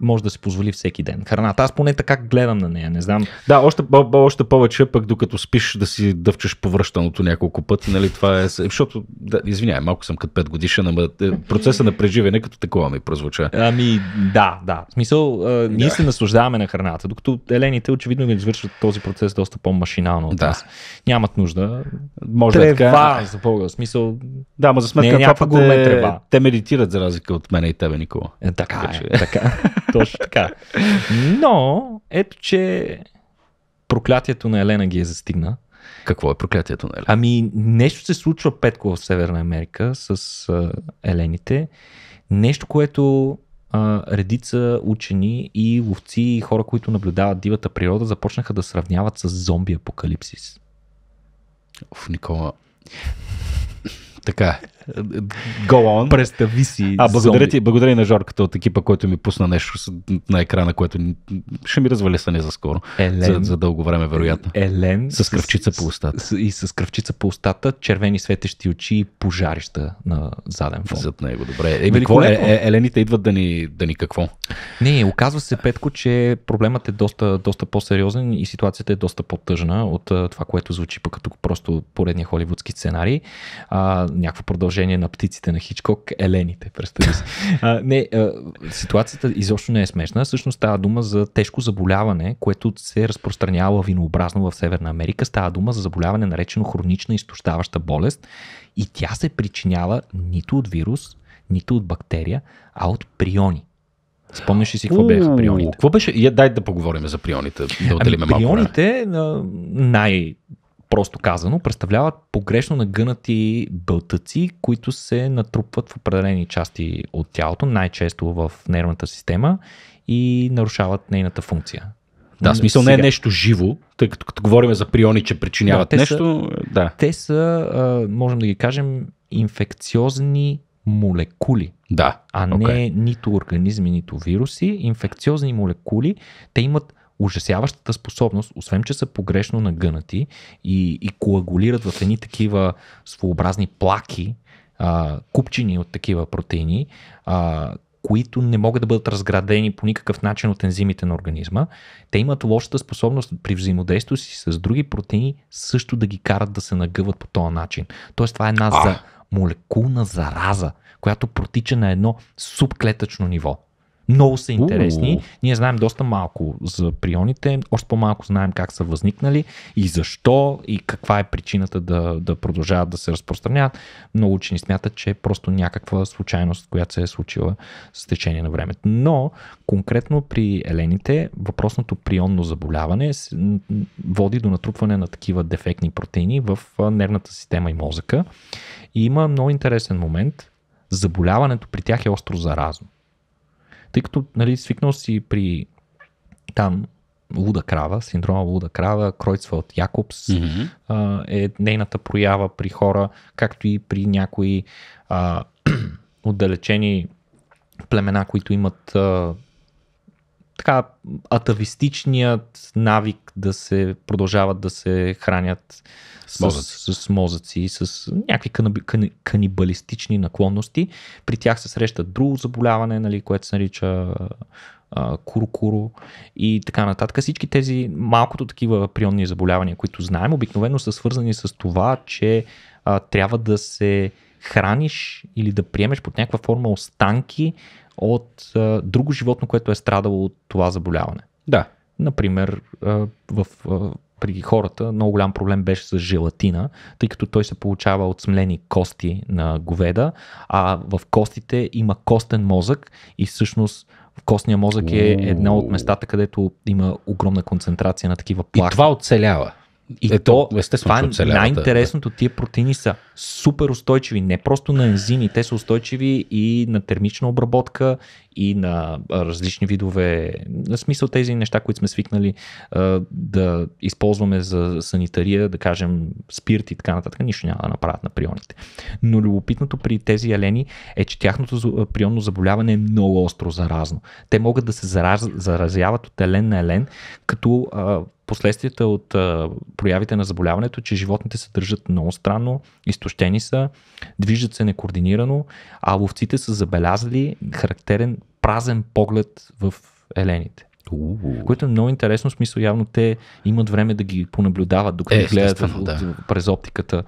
може да се позволи всеки ден. Храната. Аз поне така гледам на нея, не знам. Да, още, още повече пък докато спиш да си дъвчеш повръщаното няколко пъти, нали, това е, защото, да, извинявай, малко съм като 5 годишен, ама е, процеса на преживене като такова ми прозвуча. Ами, да, да. В смисъл, а, ние да. се наслаждаваме на храната, докато елените очевидно ги извършват този процес доста по-машинално от да. нас. Нямат нужда. Може да е така. за Бога. смисъл. Да, ама за сметка не, това те, те медитират за разлика от мен и тебе, Никола. Е, така, е, така. Точно така. Но, ето, че проклятието на Елена ги е застигна. Какво е проклятието на Елена? Ами, нещо се случва петко в Северна Америка с а, елените. Нещо, което а, редица учени и ловци и хора, които наблюдават дивата природа, започнаха да сравняват с зомби апокалипсис. Оф, Никола. Така Go on. Представи си. А, благодаря ти, благодаря на Жорката от екипа, който ми пусна нещо на екрана, което ще ми развали съня за скоро. Елен, за, за дълго време, вероятно. Елен. С кръвчица по устата. И с кръвчица по устата, червени светещи очи и пожарища на заден фон. Зад него, добре. Е, какво, е, е, елените идват да ни, да ни какво? Не, оказва се, Петко, че проблемът е доста, доста по-сериозен и ситуацията е доста по-тъжна от това, което звучи пък като просто поредния холивудски сценарий. А, някакво продължение на птиците на Хичкок, елените, представи си. А, не, а, ситуацията изобщо не е смешна. Всъщност става дума за тежко заболяване, което се разпространява винообразно в Северна Америка. Става дума за заболяване наречено хронична изтощаваща болест и тя се причинява нито от вирус, нито от бактерия, а от приони. Спомняш ли си какво бяха прионите? Какво беше? Я, дай да поговорим за прионите. Да ами, малко прионите, най- просто казано, представляват погрешно нагънати бълтъци, които се натрупват в определени части от тялото, най-често в нервната система и нарушават нейната функция. Да, смисъл Сега. не е нещо живо, тъй като като говорим за приони, че причиняват да, нещо. Са, да. Те са, можем да ги кажем, инфекциозни молекули. Да. А не okay. нито организми, нито вируси. Инфекциозни молекули, те имат ужасяващата способност, освен че са погрешно нагънати и, и коагулират в едни такива своеобразни плаки, а, купчини от такива протеини, а, които не могат да бъдат разградени по никакъв начин от ензимите на организма. Те имат лошата способност при взаимодействието си с други протеини също да ги карат да се нагъват по този начин. Тоест това е една за молекулна зараза, която протича на едно субклетъчно ниво. Много са интересни. Uh. Ние знаем доста малко за прионите, още по-малко знаем как са възникнали и защо и каква е причината да, да продължават да се разпространяват. Много учени смятат, че е просто някаква случайност, която се е случила с течение на времето. Но конкретно при елените въпросното прионно заболяване води до натрупване на такива дефектни протеини в нервната система и мозъка. И има много интересен момент. Заболяването при тях е остро заразно. Тъй като нали, свикнал си при там луда крава, синдрома луда крава, Кройцфелд Якобс mm-hmm. а, е нейната проява при хора, както и при някои а, отдалечени племена, които имат а, така атавистичният навик да се продължават да се хранят с, мозъци. с, с мозъци, с някакви канаби, кани, канибалистични наклонности. При тях се среща друго заболяване, нали, което се нарича куру-куру и така нататък. Всички тези малкото такива прионни заболявания, които знаем, обикновено са свързани с това, че а, трябва да се храниш или да приемеш под някаква форма останки от а, друго животно, което е страдало от това заболяване. Да. Например, а, в а, при хората много голям проблем беше с желатина, тъй като той се получава от смлени кости на говеда, а в костите има костен мозък и всъщност костния мозък е една от местата, където има огромна концентрация на такива плахи. И това оцелява. И Ето, то, естествено, това е най-интересното. Тия протеини са супер устойчиви, не просто на ензими, те са устойчиви и на термична обработка, и на различни видове, на смисъл тези неща, които сме свикнали да използваме за санитария, да кажем спирт и така нататък, нищо няма да направят на прионите. Но любопитното при тези елени е, че тяхното прионно заболяване е много остро заразно. Те могат да се зараз, заразяват от елен на елен, като последствията от а, проявите на заболяването, че животните се държат много странно, изтощени са, движат се некоординирано, а ловците са забелязали характерен празен поглед в елените. Uh. Което е много интересно, в смисъл явно те имат време да ги понаблюдават, докато е, гледат от, да. през оптиката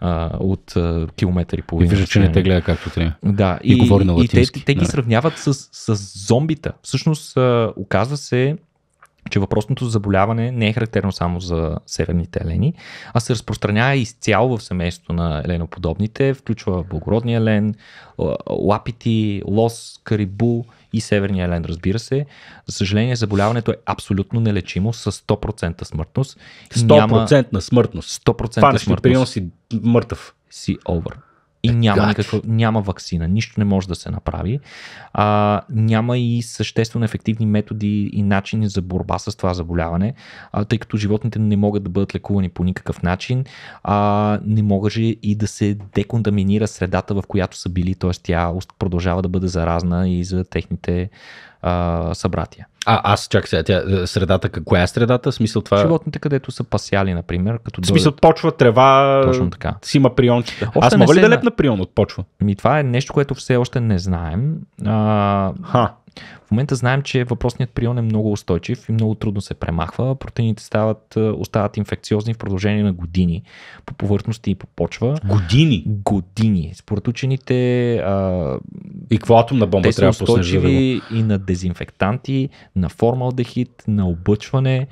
а, от а, километри по И вижда, че не те гледа както трябва. Да, и, и, и те, те ги сравняват с, с зомбита. Всъщност, а, оказва се, че въпросното заболяване не е характерно само за северните елени, а се разпространява изцяло в семейството на еленоподобните, включва благородния елен, лапити, лос, карибу и северния елен, разбира се. За съжаление, заболяването е абсолютно нелечимо с 100% смъртност. 100% на смъртност. 100% смъртност. прием си мъртъв. Си over и няма, никаква, няма вакцина, нищо не може да се направи. А, няма и съществено ефективни методи и начини за борба с това заболяване, а, тъй като животните не могат да бъдат лекувани по никакъв начин, а, не може и да се деконтаминира средата, в която са били, т.е. тя продължава да бъде заразна и за техните а, събратия. А, аз чак сега, тя, е, средата, коя е средата? Смисъл това... Животните, където са пасяли, например. Като в смисъл, дойдат... почва, трева, Точно така. си има приончета. Аз мога ли да лепна прион от почва? Ми, това е нещо, което все още не знаем. А, Ха. Момента знаем, че въпросният прион е много устойчив и много трудно се премахва. Протеините стават, остават инфекциозни в продължение на години по повърхности и по почва. Години? Години. Според учените а, и какво атомна бомба те трябва са устойчиви да и на дезинфектанти, на формалдехид, на объчване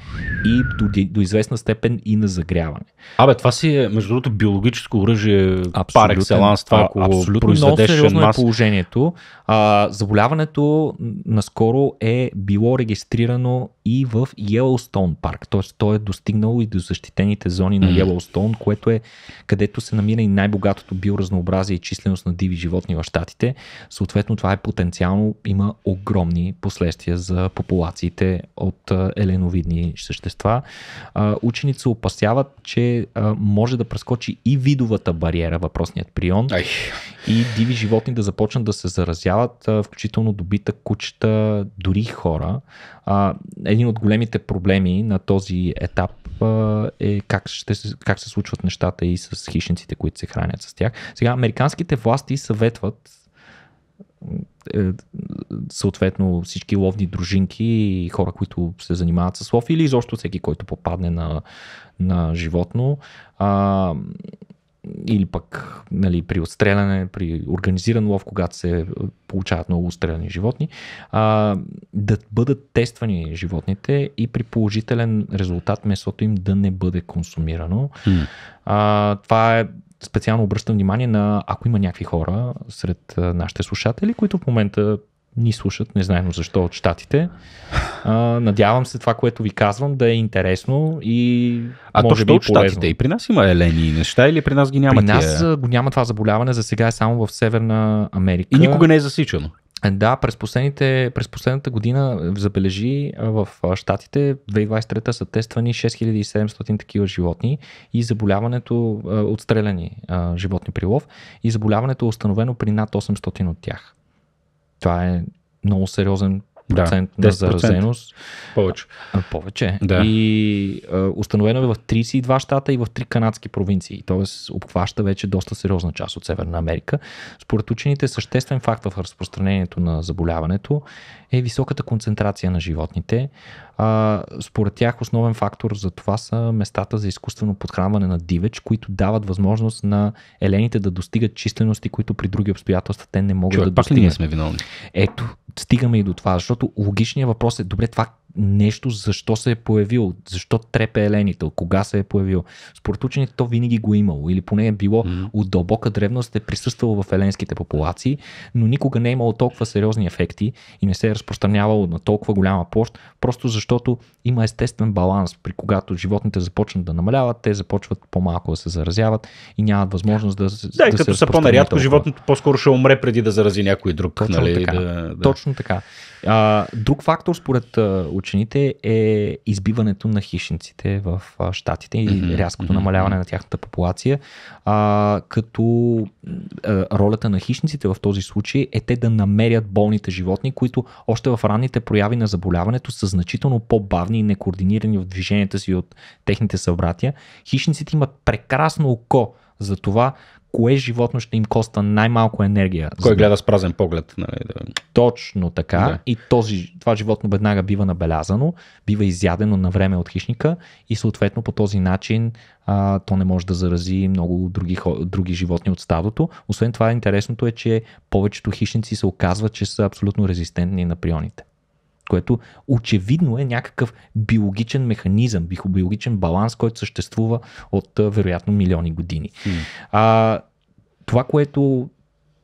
и до, до известна степен и на загряване. Абе, това си е, между другото, биологическо оръжие пар екселанс. Това, ако абсолютно много сериозно е мас... е положението. А, заболяването наскоро е било регистрирано и в Йеллоустон парк, т.е. то е достигнало и до защитените зони на Йеллоустон, което е където се намира и най-богатото биоразнообразие и численост на диви животни в щатите. Съответно, това е потенциално, има огромни последствия за популациите от еленовидни същества. Учените се опасяват, че може да прескочи и видовата бариера, въпросният прион, Ай. и диви животни да започнат да се заразяват, включително добита кучета, дори хора. Един от големите проблеми на този етап е как, ще, как се случват нещата и с хищниците, които се хранят с тях. Сега, американските власти съветват е, съответно всички ловни дружинки и хора, които се занимават с лов или изобщо всеки, който попадне на, на животно, а, или пък нали, при отстреляне, при организиран лов, когато се получават много отстреляни животни, а, да бъдат тествани животните и при положителен резултат месото им да не бъде консумирано. Mm. А, това е специално обръщам внимание на ако има някакви хора сред нашите слушатели, които в момента ни слушат, не знаем защо от щатите. А, надявам се това, което ви казвам, да е интересно и а може би от щатите и при нас има елени неща или при нас ги няма При нас тия... го няма това заболяване, за сега е само в Северна Америка. И никога не е засичано. Да, през, последните, през последната година забележи в Штатите 2023 са тествани 6700 такива животни и заболяването, отстреляни животни при лов и заболяването е установено при над 800 от тях. Това е много сериозен процент да, на заразеност. Повече. А, повече. Да. И а, установено е в 32 щата и в 3 канадски провинции. Тоест обхваща вече доста сериозна част от Северна Америка. Според учените съществен факт в разпространението на заболяването е високата концентрация на животните. А, според тях основен фактор за това са местата за изкуствено подхранване на дивеч, които дават възможност на елените да достигат числености, които при други обстоятелства те не могат Човек, да достигнат. ние сме виновни. Ето, стигаме и до това, защото логичният въпрос е, добре, това нещо защо се е появил, защо трепе елените, кога се е появил. Според учените то винаги го е имало или поне е било mm-hmm. от дълбока древност е присъствало в еленските популации, но никога не е имало толкова сериозни ефекти и не се е разпространявало на толкова голяма площ, просто защото има естествен баланс, при когато животните започнат да намаляват, те започват по-малко да се заразяват и нямат възможност да, да, да като се са по-нарядко, животното по-скоро ще умре преди да зарази някой друг. Точно нали, така. Да, да. Точно така. А, друг фактор според а, учените е избиването на хищниците в а, щатите и mm-hmm. рязкото mm-hmm. намаляване на тяхната популация, а, като а, ролята на хищниците в този случай е те да намерят болните животни, които още в ранните прояви на заболяването са значително по-бавни и некоординирани в движенията си от техните събратия. Хищниците имат прекрасно око за това кое животно ще им коста най-малко енергия. Кой гледа с празен поглед. Нали, да. Точно така. Да. И този, това животно веднага бива набелязано, бива изядено на време от хищника и съответно по този начин а, то не може да зарази много други, други животни от стадото. Освен това, интересното е, че повечето хищници се оказват, че са абсолютно резистентни на прионите което очевидно е някакъв биологичен механизъм, биологичен баланс, който съществува от вероятно милиони години. Mm. А, това, което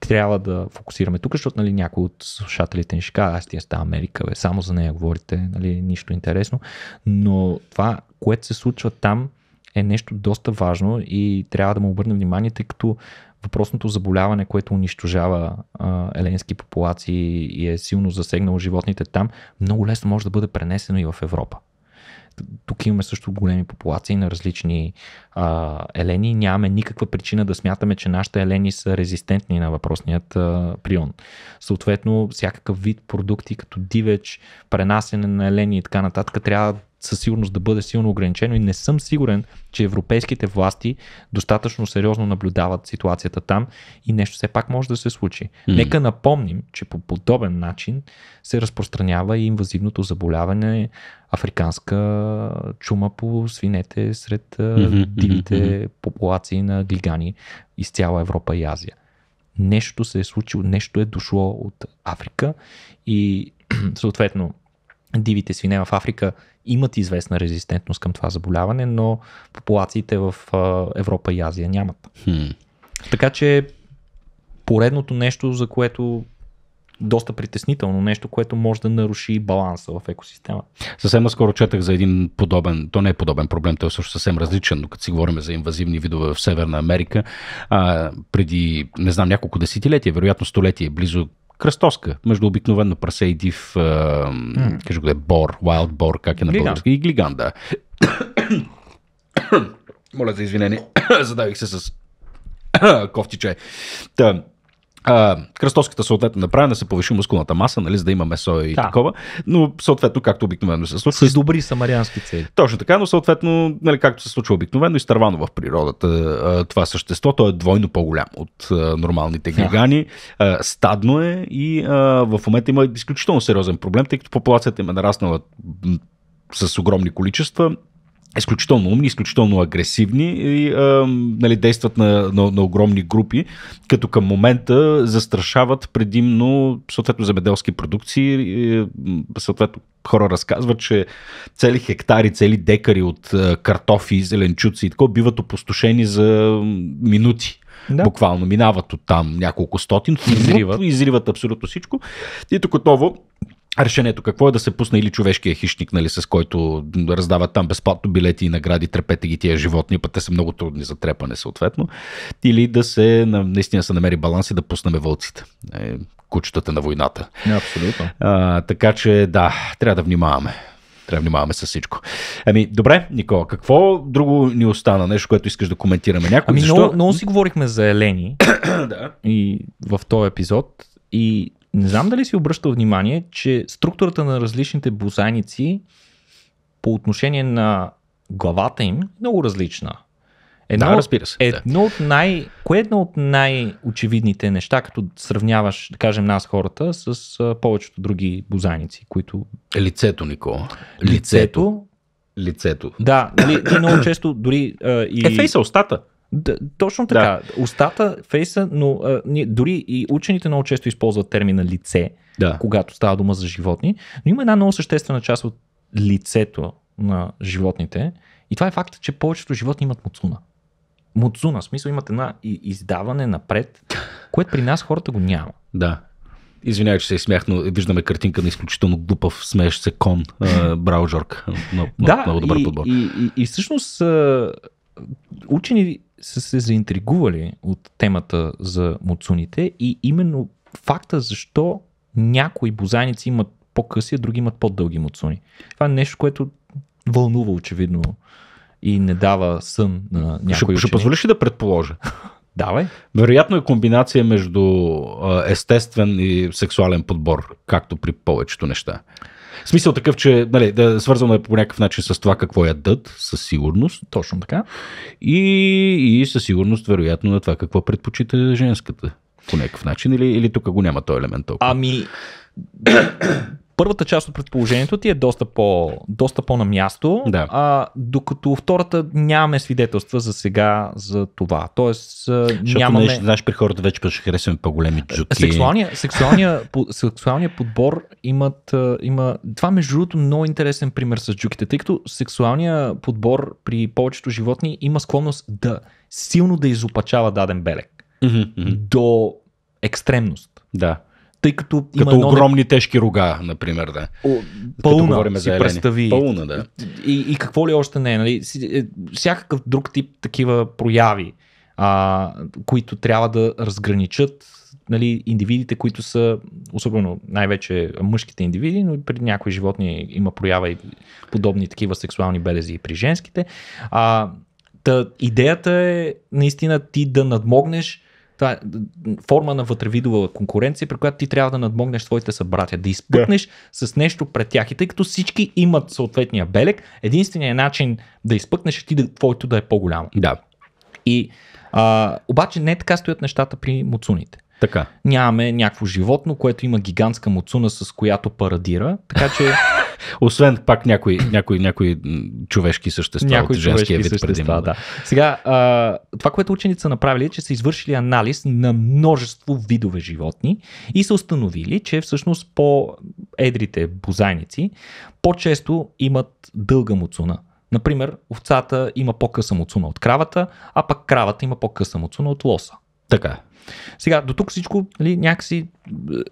трябва да фокусираме тук, защото нали, някой от слушателите ни ще кажа, аз тия става Америка, бе, само за нея говорите, нали, нищо интересно, но това, което се случва там е нещо доста важно и трябва да му обърнем внимание, тъй като въпросното заболяване, което унищожава а, еленски популации и е силно засегнало животните там, много лесно може да бъде пренесено и в Европа. Тук имаме също големи популации на различни а, елени. Нямаме никаква причина да смятаме, че нашите елени са резистентни на въпросният а, прион. Съответно, всякакъв вид продукти, като дивеч, пренасене на елени и така нататък, трябва със сигурност да бъде силно ограничено и не съм сигурен, че европейските власти достатъчно сериозно наблюдават ситуацията там и нещо все пак може да се случи. Mm. Нека напомним, че по подобен начин се разпространява и инвазивното заболяване африканска чума по свинете сред mm-hmm, дивите mm-hmm. популации на глигани из цяла Европа и Азия. Нещо се е случило, нещо е дошло от Африка и съответно дивите свине в Африка имат известна резистентност към това заболяване, но популациите в Европа и Азия нямат. Хм. Така че поредното нещо, за което доста притеснително нещо, което може да наруши баланса в екосистема. Съвсем наскоро четах за един подобен, то не е подобен проблем, той е също съвсем различен, но като си говорим за инвазивни видове в Северна Америка, а, преди, не знам, няколко десетилетия, вероятно столетие, близо кръстоска между обикновено прасе и див, mm. кажа го е бор, wild бор, как е на български, и глиган, да. Моля за извинение, задавих се с кофти чай. Та, а, кръстоската съответно направена да се повиши мускулната маса, нали, за да има месо и да. такова, но съответно, както обикновено се случва. С добри самариански цели. Точно така, но съответно, нали, както се случва обикновено, изтървано в природата това същество, то е двойно по-голямо от нормалните глигани, а, стадно е и а, в момента има изключително сериозен проблем, тъй като популацията им е нараснала с огромни количества изключително умни, изключително агресивни и а, нали, действат на, на, на огромни групи, като към момента застрашават предимно съответно земеделски продукции. И, съответно хора разказват, че цели хектари, цели декари от картофи, зеленчуци и такова биват опустошени за минути. Да. Буквално минават от там няколко стотин, изриват, изриват абсолютно всичко. И тук отново решението какво е да се пусне или човешкия хищник, нали, с който раздават там безплатно билети и награди, трепете ги тия животни, път те са много трудни за трепане съответно, или да се наистина се намери баланс и да пуснем вълците. Е, кучетата на войната. Абсолютно. А, така че да, трябва да внимаваме. Трябва да внимаваме с всичко. Ами, добре, Никола, какво друго ни остана? Нещо, което искаш да коментираме? Някой, ами, защо... много, много си говорихме за Елени да. и в този епизод. И не знам дали си обръщал внимание, че структурата на различните бозайници по отношение на главата им е много различна. Едно, да, разбира се. Едно да. от най, кое е едно от най-очевидните неща, като сравняваш, да кажем, нас хората с а, повечето други бозайници, които... Лицето, Никола. Лицето. Лицето. Да, нали, много често дори... А, и... Е, фейса, устата. Да, точно така. Да. Устата, фейса, но а, ние, дори и учените много често използват термина лице, да. когато става дума за животни. Но има една много съществена част от лицето на животните. И това е факта, че повечето животни имат муцуна. Муцуна, в смисъл имат една издаване напред, което при нас хората го няма. Да. Извинявай, че се смях, но виждаме картинка на изключително глупав, смеещ се кон, Браужорк. да, много добър подбор. И, и, и всъщност учени са се заинтригували от темата за муцуните и именно факта защо някои бозайници имат по-къси, а други имат по-дълги муцуни. Това е нещо, което вълнува очевидно и не дава сън на някои ще, учени. Ще позволиш ли да предположа? Давай. Вероятно е комбинация между естествен и сексуален подбор, както при повечето неща. В смисъл такъв, че нали, да, свързано е по някакъв начин с това какво ядат, със сигурност. Точно така. И, и със сигурност, вероятно, на това какво предпочита женската по някакъв начин или, или тук го няма този елемент толкова? Ами, първата част от предположението ти е доста, по, доста по-на място, да. а, докато втората нямаме свидетелства за сега за това. Тоест, Защото нямаме... Не, знаеш, при хората вече ще харесваме по-големи джуки. Сексуалния, сексуалния, сексуалния подбор имат, има... Това между другото много интересен пример с джуките, тъй като сексуалния подбор при повечето животни има склонност да силно да изопачава даден белег. Mm-hmm. До екстремност. Да тъй като Като има огромни едно... тежки рога, например, да. О, пълна, си представи. Пълна, да. И, и какво ли още не е, нали? Е, всякакъв друг тип такива прояви, а, които трябва да разграничат нали, индивидите, които са, особено най-вече мъжките индивиди, но и при някои животни има проява и подобни такива сексуални белези и при женските. А, та, идеята е наистина ти да надмогнеш това е форма на вътревидова конкуренция, при която ти трябва да надмогнеш своите събратя, да изпъкнеш yeah. с нещо пред тях. И тъй като всички имат съответния белег, единственият начин да изпъкнеш е ти да, твоето да е по-голямо. Да. И а, обаче не така стоят нещата при муцуните. Така. Нямаме някакво животно, което има гигантска муцуна, с която парадира. Така че Освен пак някои, някои, някои човешки същества някои от женския вид същества, да. Сега, а, това, което учените са направили е, че са извършили анализ на множество видове животни и са установили, че всъщност по-едрите бозайници по-често имат дълга муцуна. Например, овцата има по-къса муцуна от кравата, а пък кравата има по-къса муцуна от лоса. Така. Сега, до тук всичко нали, някакси е,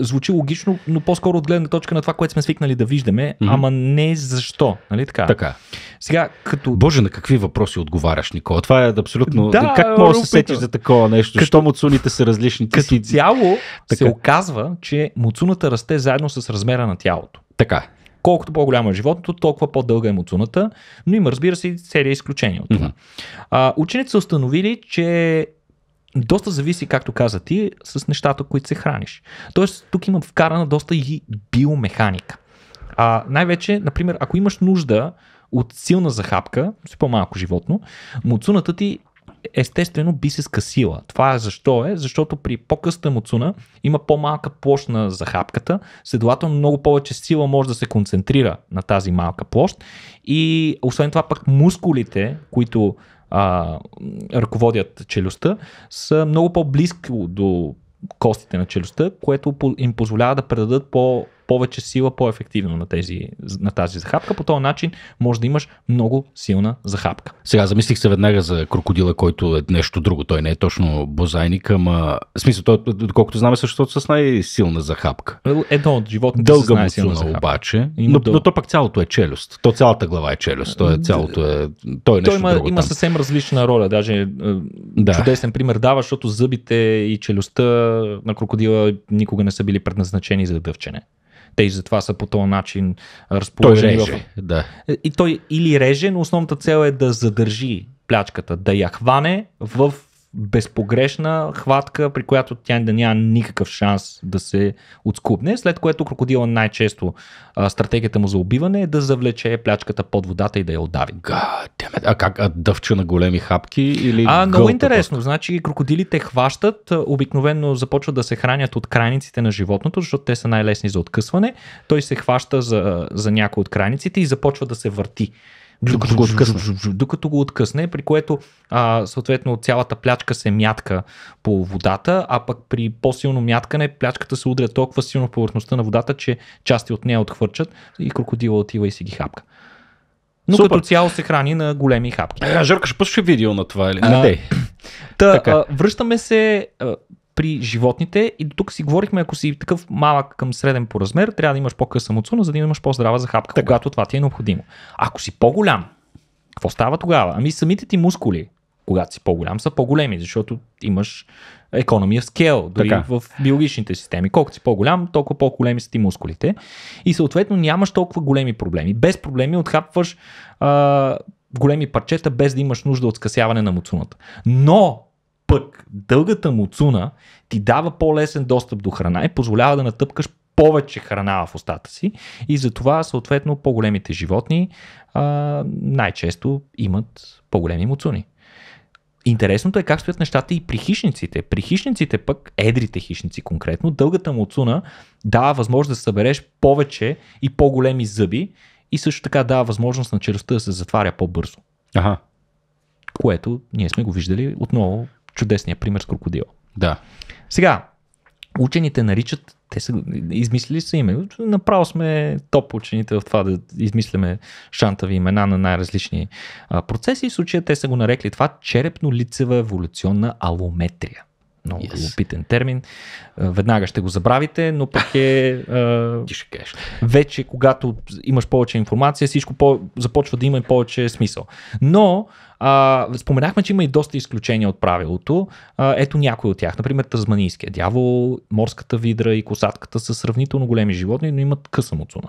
звучи логично, но по-скоро от гледна точка на това, което сме свикнали да виждаме, mm-hmm. ама не защо. Нали така? Така. Сега, като... Боже, на какви въпроси отговаряш, Никола? Това е абсолютно... Да, как може да се сетиш за такова нещо? Като... Що муцуните са различни? Като си... цяло така. се оказва, че муцуната расте заедно с размера на тялото. Така. Колкото по-голямо е животното, толкова по-дълга е муцуната, но има, разбира се, серия изключения от това. Mm-hmm. А, учените са установили, че доста зависи, както каза ти, с нещата, които се храниш. Тоест, тук има вкарана доста и биомеханика. А, най-вече, например, ако имаш нужда от силна захапка, с по-малко животно, муцуната ти естествено би се скъсила. Това е защо е? Защото при по-къста муцуна има по-малка площ на захапката, следователно много повече сила може да се концентрира на тази малка площ и освен това пък мускулите, които а, ръководят челюстта, са много по-близко до костите на челюстта, което им позволява да предадат по повече сила по-ефективно на, тези, на тази захапка. По този начин може да имаш много силна захапка. Сега замислих се веднага за крокодила, който е нещо друго. Той не е точно бозайник, ама в смисъл, той, доколкото знаме, също с най-силна захапка. Едно от животните Дълга му захапка. обаче, но, но, то пак цялото е челюст. То цялата глава е челюст. То е цялото е, той е нещо той има, друго има там. съвсем различна роля. Даже е, да. чудесен пример дава, защото зъбите и челюстта на крокодила никога не са били предназначени за дъвчене те и затова са по този начин разположени. Той реже, да. И той или реже, но основната цел е да задържи плячката, да я хване в безпогрешна хватка, при която тя да няма никакъв шанс да се отскубне, след което крокодила най-често а, стратегията му за убиване е да завлече плячката под водата и да я отдави. А как? А дъвча на големи хапки или А, много интересно. Значи крокодилите хващат, обикновено започват да се хранят от крайниците на животното, защото те са най-лесни за откъсване. Той се хваща за, за някои от крайниците и започва да се върти докато го откъсне. Докато го откъсне, при което а, съответно цялата плячка се мятка по водата, а пък при по-силно мяткане плячката се удря толкова силно в повърхността на водата, че части от нея отхвърчат и крокодила отива и си ги хапка. Но Супер. като цяло се храни на големи хапки. А, Жорка, ще пускаш видео на това или не? Та, а, връщаме се а, при животните и до тук си говорихме, ако си такъв малък към среден по размер, трябва да имаш по-къса муцуна, за да имаш по-здрава захапка, така. когато това ти е необходимо. Ако си по-голям, какво става тогава? Ами самите ти мускули, когато си по-голям, са по-големи, защото имаш економия скел, дори така. в биологичните системи. Колкото си по-голям, толкова по-големи са ти мускулите. И съответно нямаш толкова големи проблеми. Без проблеми отхапваш а, големи парчета, без да имаш нужда от скъсяване на муцуната. Но пък дългата муцуна ти дава по-лесен достъп до храна и позволява да натъпкаш повече храна в устата си и затова съответно по-големите животни а, най-често имат по-големи муцуни. Интересното е как стоят нещата и при хищниците. При хищниците пък, едрите хищници конкретно, дългата муцуна дава възможност да събереш повече и по-големи зъби и също така дава възможност на челюстта да се затваря по-бързо. Ага. Което ние сме го виждали отново чудесния пример с крокодила. Да. Сега, учените наричат, те са измислили са име. Направо сме топ учените в това да измисляме шантави имена на най-различни а, процеси. В случая те са го нарекли това черепно-лицева еволюционна алометрия. Много yes. любопитен термин. Веднага ще го забравите, но пък е. Ти ще кажеш. Вече, когато имаш повече информация, всичко по- започва да има повече смисъл. Но а, споменахме, че има и доста изключения от правилото. А, ето някои от тях. Например, тазманийския дявол, морската видра и косатката са сравнително големи животни, но имат къса муцуна.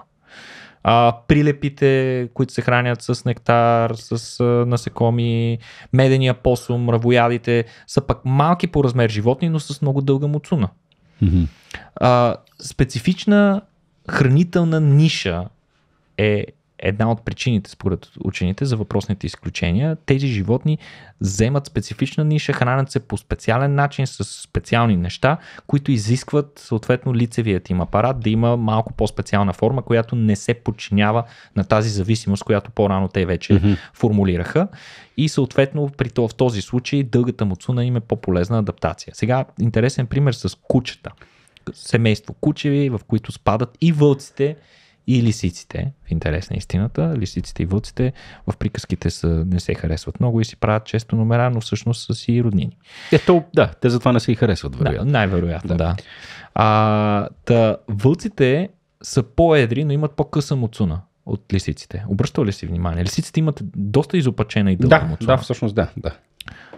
А, прилепите, които се хранят с нектар, с а, насекоми, медения посум, равоядите, са пък малки по размер животни, но с много дълга муцуна. Mm-hmm. А, специфична хранителна ниша е една от причините, според учените, за въпросните изключения. Тези животни вземат специфична ниша, хранят се по специален начин с специални неща, които изискват съответно лицевият им апарат да има малко по-специална форма, която не се подчинява на тази зависимост, която по-рано те вече mm-hmm. формулираха. И съответно при това, в този случай дългата муцуна им е по-полезна адаптация. Сега интересен пример с кучета. Семейство кучеви, в които спадат и вълците, и лисиците, в интерес на истината. Лисиците и вълците в приказките са, не се харесват много и си правят често номера, но всъщност са си роднини. Ето, да, те затова не се и харесват, вероятно. Да, най-вероятно, да. да. А, та, вълците са по-едри, но имат по-къса муцуна от лисиците. Обръщал ли си внимание? Лисиците имат доста изопачена и дълга да, муцуна. Да, всъщност да, да.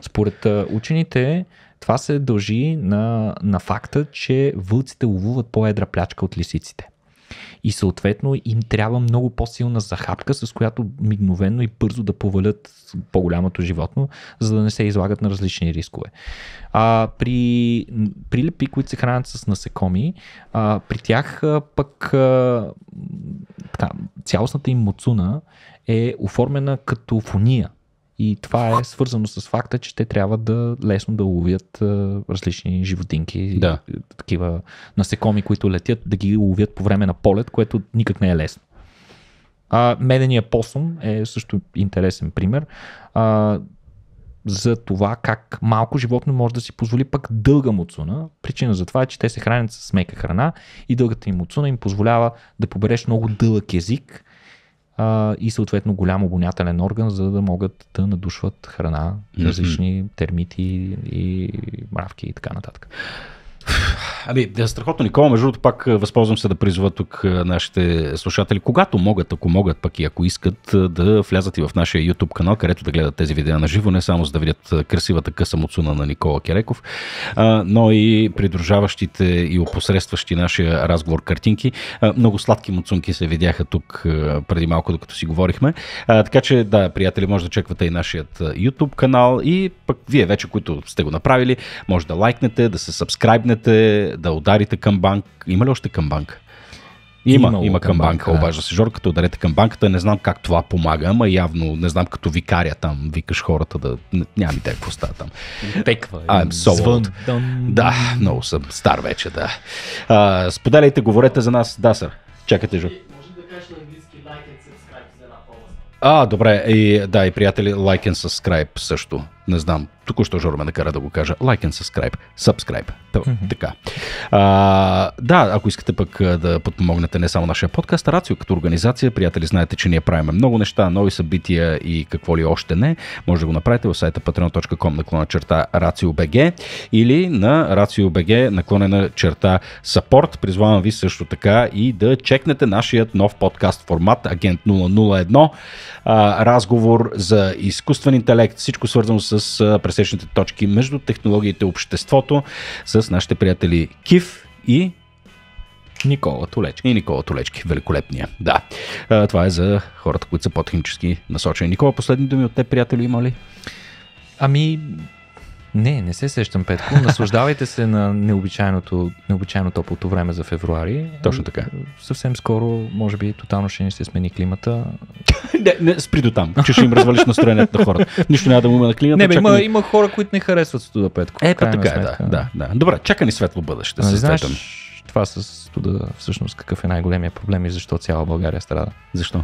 Според учените, това се дължи на, на факта, че вълците ловуват по-едра плячка от лисиците и съответно им трябва много по-силна захапка, с която мигновено и бързо да повалят по-голямото животно, за да не се излагат на различни рискове. А, при прилепи, които се хранят с насекоми, а, при тях а, пък а, така, цялостната им муцуна е оформена като фония И това е свързано с факта, че те трябва да лесно да ловят а, различни животинки, да. такива насекоми, които летят, да ги ловят по време на полет, което никак не е лесно. А, медения посум е също интересен пример. А, за това как малко животно може да си позволи пък дълга муцуна. Причина за това е, че те се хранят с мека храна и дългата им муцуна им позволява да побереш много дълъг език а, и съответно голям обонятелен орган, за да могат да надушват храна, различни термити и мравки и така нататък. Ами, да, страхотно, Никола. Между другото, пак възползвам се да призова тук нашите слушатели, когато могат, ако могат, пък и ако искат, да влязат и в нашия YouTube канал, където да гледат тези видеа на живо, не само за да видят красивата къса муцуна на Никола Кереков, но и придружаващите и опосредстващи нашия разговор картинки. Много сладки муцунки се видяха тук преди малко, докато си говорихме. Така че, да, приятели, може да чеквате и нашият YouTube канал и пък вие вече, които сте го направили, може да лайкнете, да се сабскрайбнете седнете, да ударите към банк. Има ли още към банка? Има, Имало има към банка, банка да. обажда се Жор, като ударете към банката. Не знам как това помага, ама явно, не знам, като викаря там, викаш хората да... Няма те какво става там. Пеква. I'm so звън. Old. Да, много съм стар вече, да. А, споделяйте, говорете за нас. Да, сър. Чакайте, Жор. А, добре. И, да, и приятели, like and subscribe също. Не знам, Току-що Жор ме накара да го кажа. Like and subscribe. Subscribe. Mm-hmm. Така. А, да, ако искате пък да подпомогнете не само нашия подкаст, а Рацио като организация, приятели, знаете, че ние правим много неща, нови събития и какво ли още не. Може да го направите в сайта patreon.com наклона черта RACIO.BG или на RACIO.BG наклонена черта support. Призвавам ви също така и да чекнете нашият нов подкаст формат Агент 001. А, разговор за изкуствен интелект, всичко свързано с през пресечните точки между технологиите и обществото с нашите приятели Кив и Никола Толечки. И Никола Толечки, великолепния. Да. Това е за хората, които са по-технически насочени. Никола, последни думи от те, приятели, има ли? Ами, не, не се сещам, Петко. Наслаждавайте се на необичайното, необичайно топлото време за февруари. Точно така. Съвсем скоро, може би, тотално ще ни се смени климата. не, не, спри до там, че ще им развалиш настроението на хората. Нищо няма да му има на климата. Не, бе, има, ми... има хора, които не харесват студа, Петко. Е, па така е, да, да, да. Добре, чака ни светло бъдеще. Не знаеш, това с студа, всъщност какъв е най-големия проблем и защо цяла България страда? Защо?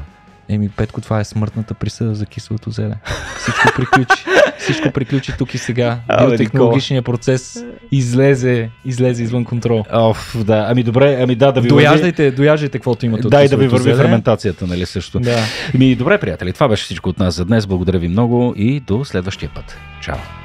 Еми, Петко, това е смъртната присъда за киселото зеле. Всичко приключи. Всичко приключи тук и сега. Биотехнологичният процес излезе, излезе извън контрол. Оф, да. Ами добре, ами да, да ви дояждайте, върви... дояждайте каквото имате. Да, и да ви върви зеле. ферментацията, нали също. Да. Ами добре, приятели, това беше всичко от нас за днес. Благодаря ви много и до следващия път. Чао.